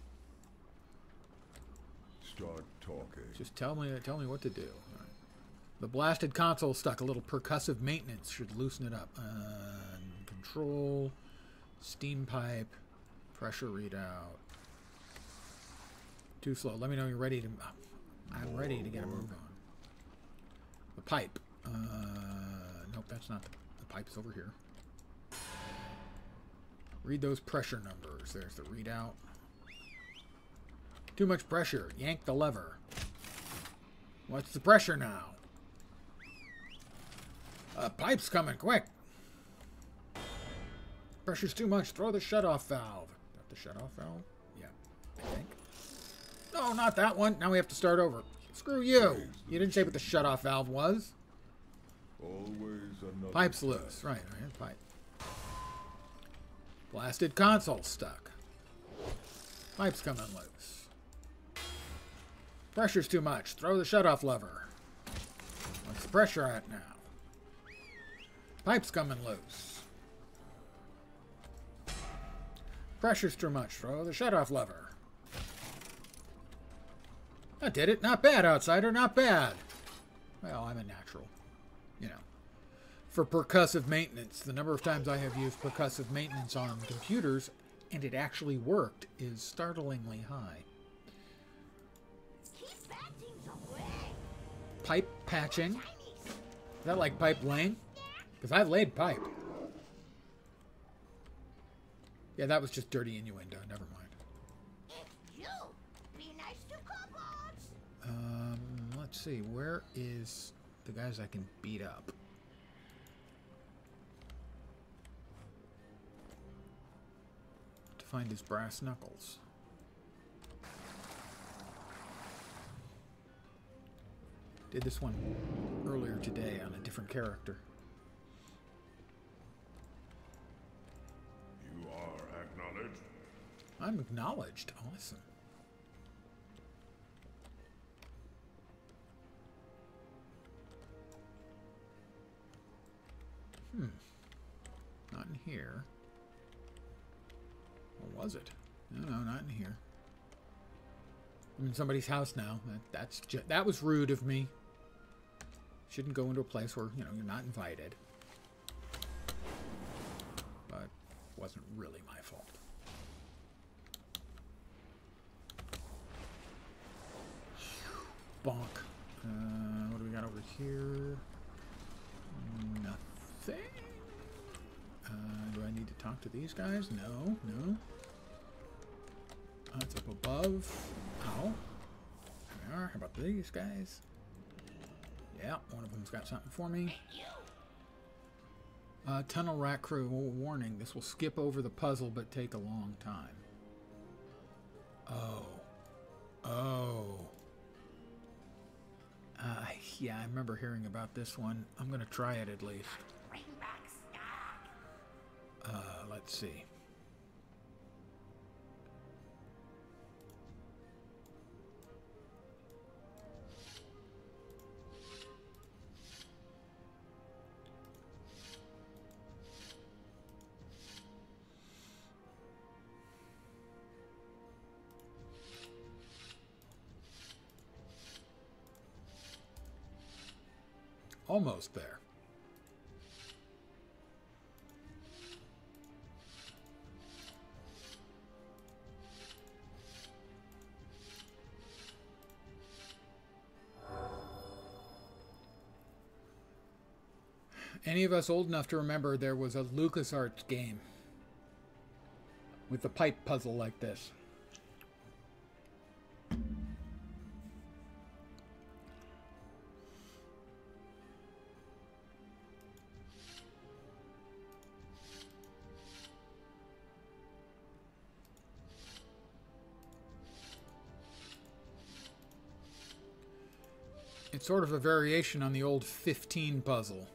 Start talking. Just tell me, tell me what to do. Right. The blasted console stuck. A little percussive maintenance should loosen it up. Uh, control, steam pipe, pressure readout. Too slow. Let me know you're ready to. I'm ready to get a move on. The pipe. Uh, nope, that's not the, the pipes over here. Read those pressure numbers. There's the readout. Too much pressure. Yank the lever. What's the pressure now? Uh, pipe's coming, quick! Pressure's too much. Throw the shut-off valve. That the shut-off valve? Yeah, I think. No, not that one. Now we have to start over. Screw you. You didn't say what the shut-off valve was. Pipe's loose. Right, right, pipe. Blasted console stuck. Pipe's coming loose. Pressure's too much. Throw the shut-off lever. What's the pressure at now? Pipe's coming loose. Pressure's too much. Throw the shut-off lever. I did it. Not bad, outsider. Not bad. Well, I'm a natural. You know. For percussive maintenance, the number of times I have used percussive maintenance on computers, and it actually worked, is startlingly high. Pipe patching. Is that like pipe laying? Because I've laid pipe. Yeah, that was just dirty innuendo. Never mind. Um, let's see. Where is the guys I can beat up? To find his brass knuckles. Did this one earlier today on a different character. You are acknowledged. I'm acknowledged. Oh, awesome. Hmm. Not in here. Or was it? No, no, not in here. I'm in somebody's house now. That, that's that was rude of me. Shouldn't go into a place where you know you're not invited. But wasn't really my fault. Bonk. Uh, what do we got over here? Nothing. Uh, do I need to talk to these guys? No, no. Uh, it's up above. Ow. There we are. How about these guys? Yeah, one of them's got something for me. Uh, tunnel rat crew. Warning, this will skip over the puzzle but take a long time. Oh. Oh. Uh, yeah, I remember hearing about this one. I'm going to try it at least. Uh, let's see. Almost there. Any of us old enough to remember there was a LucasArts game with a pipe puzzle like this. It's sort of a variation on the old 15 puzzle.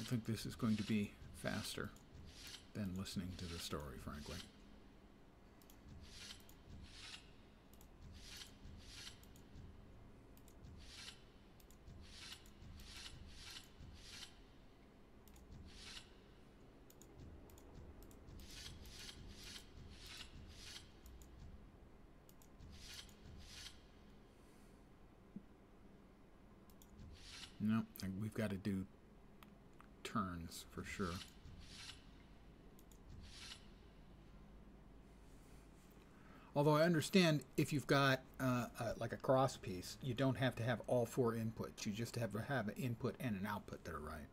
don't think this is going to be faster than listening to the story, frankly. No, we've got to do for sure. Although I understand if you've got uh, uh, like a cross piece, you don't have to have all four inputs. You just have to have an input and an output that are right.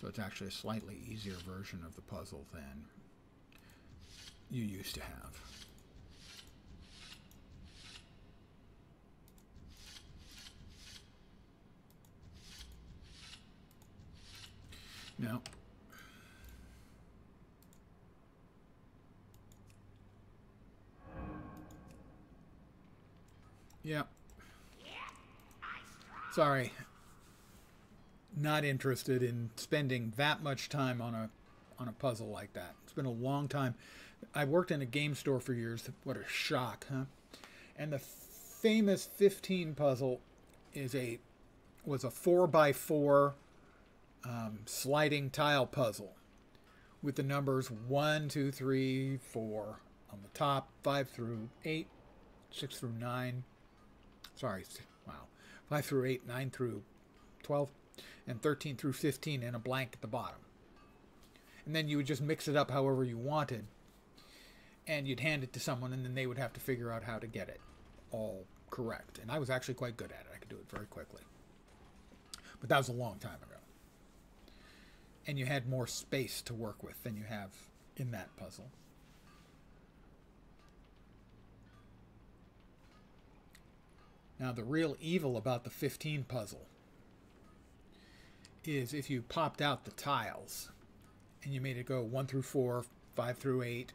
So it's actually a slightly easier version of the puzzle than you used to have. Now, Yeah. Sorry. Not interested in spending that much time on a on a puzzle like that. It's been a long time. I worked in a game store for years. What a shock, huh? And the famous 15 puzzle is a was a 4 by 4 um, sliding tile puzzle with the numbers 1, 2, 3, 4 on the top, 5 through 8, 6 through 9, sorry, wow, 5 through 8, 9 through 12, and 13 through 15 in a blank at the bottom. And then you would just mix it up however you wanted, and you'd hand it to someone, and then they would have to figure out how to get it all correct. And I was actually quite good at it. I could do it very quickly. But that was a long time ago. And you had more space to work with than you have in that puzzle. Now, the real evil about the 15 puzzle is if you popped out the tiles and you made it go 1 through 4, 5 through 8,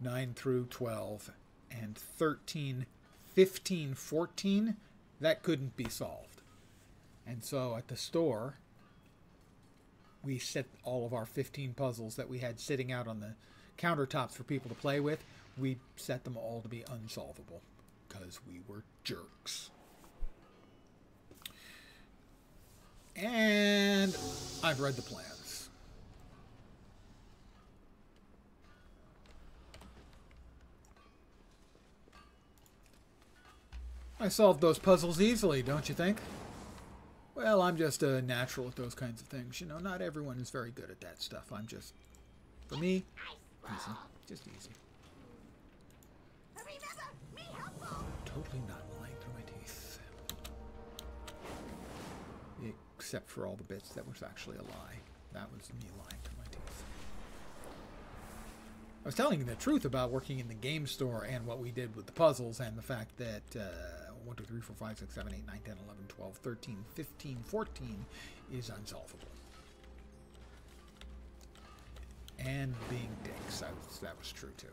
9 through 12, and 13, 15, 14, that couldn't be solved. And so at the store, we set all of our 15 puzzles that we had sitting out on the countertops for people to play with, we set them all to be unsolvable because we were jerks. And I've read the plans. I solved those puzzles easily, don't you think? Well, I'm just a natural at those kinds of things. You know, not everyone is very good at that stuff. I'm just, for me, easy. Just easy. totally not lying through my teeth. Except for all the bits that was actually a lie. That was me lying through my teeth. I was telling you the truth about working in the game store and what we did with the puzzles and the fact that uh, 1, 2, 3, 4, 5, 6, 7, 8, 9, 10, 11, 12, 13, 15, 14 is unsolvable. And being dicks, that was, that was true too.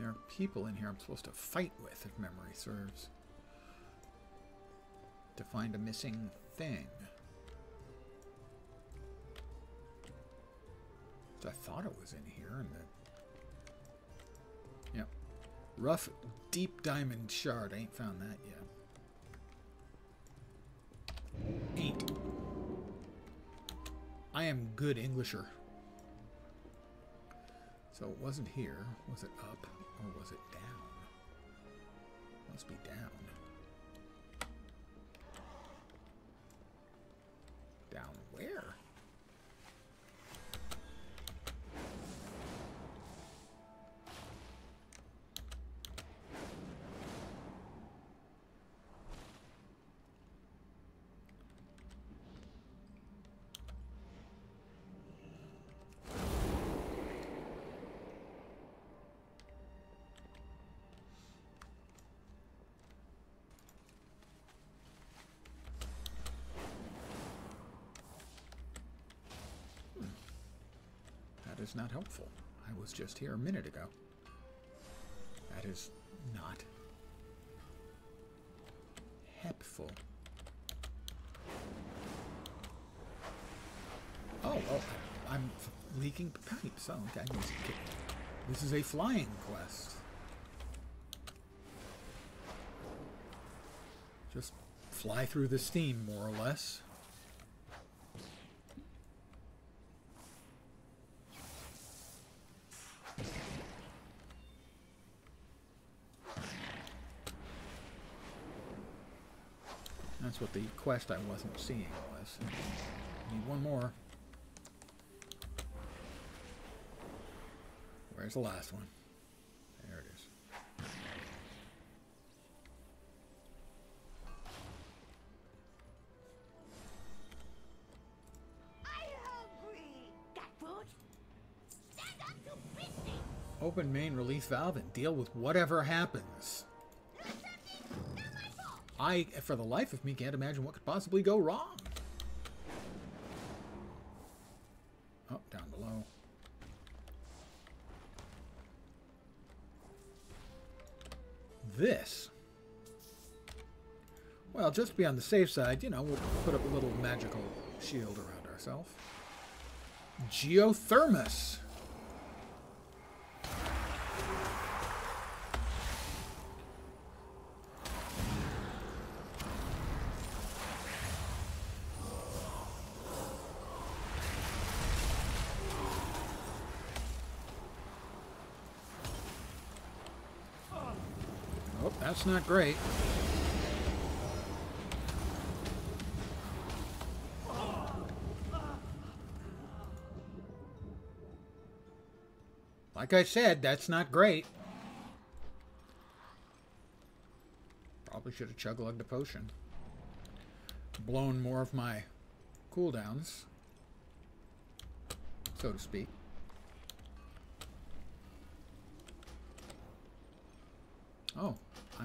there are people in here I'm supposed to fight with, if memory serves. To find a missing thing. So I thought it was in here, and the... Yep. Rough, deep diamond shard. I ain't found that yet. Ain't. I am good Englisher. So it wasn't here. Was it up? Or was it down? Must be. Down is not helpful. I was just here a minute ago. That is not helpful. Oh, well, I'm leaking pipes. Oh, okay. This is a flying quest. Just fly through the steam, more or less. What the quest I wasn't seeing was. Need one more. Where's the last one? There it is. Open main release valve and deal with whatever happens. I, for the life of me, can't imagine what could possibly go wrong. Oh, down below. This. Well, just to be on the safe side, you know, we'll put up a little magical shield around ourselves. Geothermos. Oh, that's not great. Like I said, that's not great. Probably should have chug-lugged a potion. Blown more of my cooldowns, so to speak. Oh,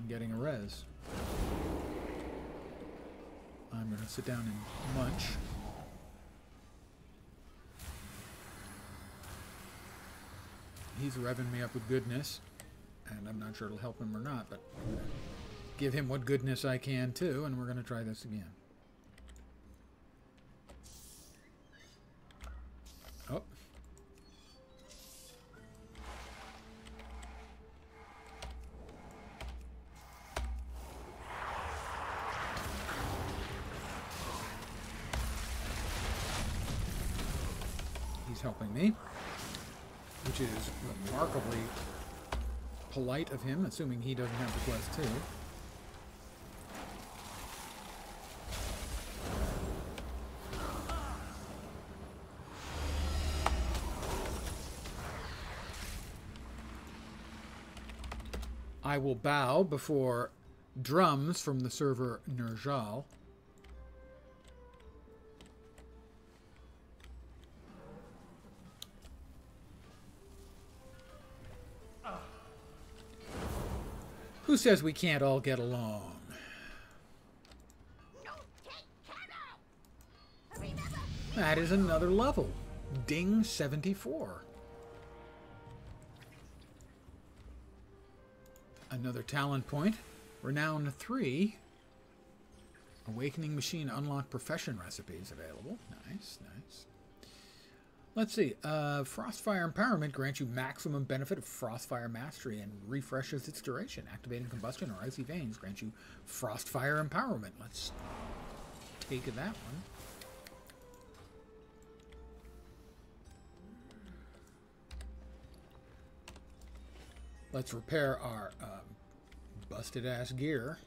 Getting a res. I'm going to sit down and munch. He's revving me up with goodness, and I'm not sure it'll help him or not, but give him what goodness I can too, and we're going to try this again. Polite of him, assuming he doesn't have the quest too. I will bow before drums from the server Ner'zhul. Who says we can't all get along? That is another level. Ding 74. Another talent point. Renown 3. Awakening Machine Unlock Profession recipes available. Nice, nice. Let's see. Uh, Frostfire Empowerment grants you maximum benefit of Frostfire Mastery and refreshes its duration. Activating Combustion or Icy Veins grants you Frostfire Empowerment. Let's take that one. Let's repair our um, busted ass gear.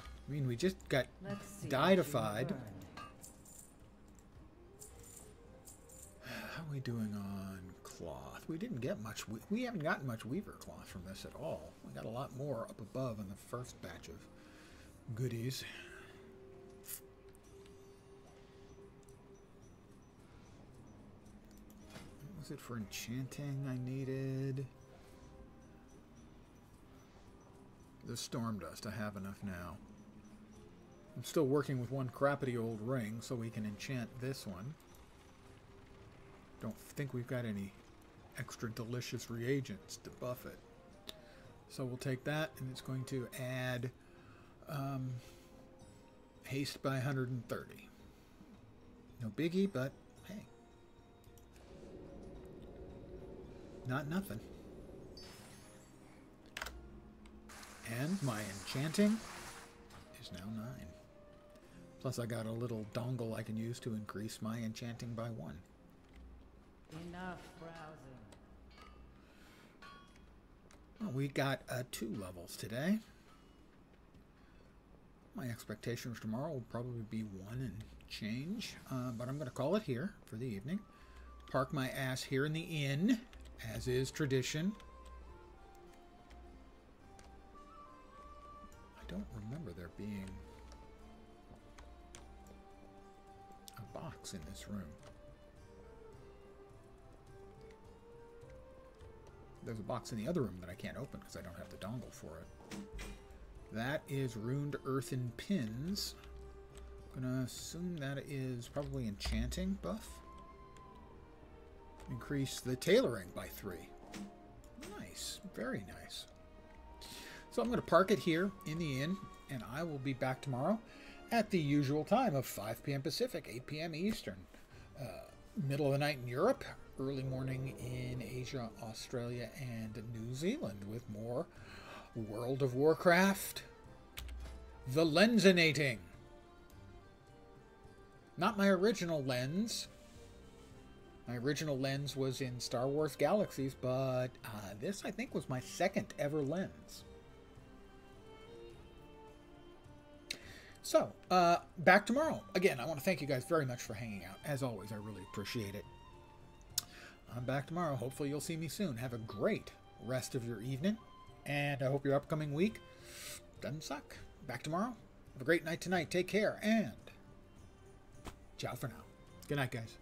I mean, we just got diedified. How are we doing on cloth? We didn't get much. We, haven't gotten much weaver cloth from this at all. We got a lot more up above in the first batch of goodies. What was it for enchanting I needed? The storm dust. I have enough now. I'm still working with one crappity old ring, so we can enchant this one. Don't think we've got any extra delicious reagents to buff it. So we'll take that, and it's going to add um, haste by 130. No biggie, but hey. Not nothing. And my enchanting is now 9. Plus I got a little dongle I can use to increase my enchanting by 1. Enough browsing. Well, we got uh, two levels today. My expectations tomorrow will probably be one and change, uh, but I'm going to call it here for the evening. Park my ass here in the inn, as is tradition. I don't remember there being a box in this room. There's a box in the other room that I can't open because I don't have the dongle for it. That is Ruined earthen pins. I'm gonna assume that is probably enchanting buff. Increase the tailoring by three. Nice, very nice. So I'm gonna park it here in the inn, and I will be back tomorrow at the usual time of 5 p.m. Pacific, 8 p.m. Eastern. Uh, middle of the night in Europe, early morning in Asia, Australia, and New Zealand with more World of Warcraft. The Lensinating. Not my original lens. My original lens was in Star Wars Galaxies, but uh, this I think was my second ever lens. So, uh, back tomorrow. Again, I want to thank you guys very much for hanging out. As always, I really appreciate it. I'm back tomorrow. Hopefully, you'll see me soon. Have a great rest of your evening, and I hope your upcoming week doesn't suck. Back tomorrow. Have a great night tonight. Take care, and ciao for now. Good night, guys.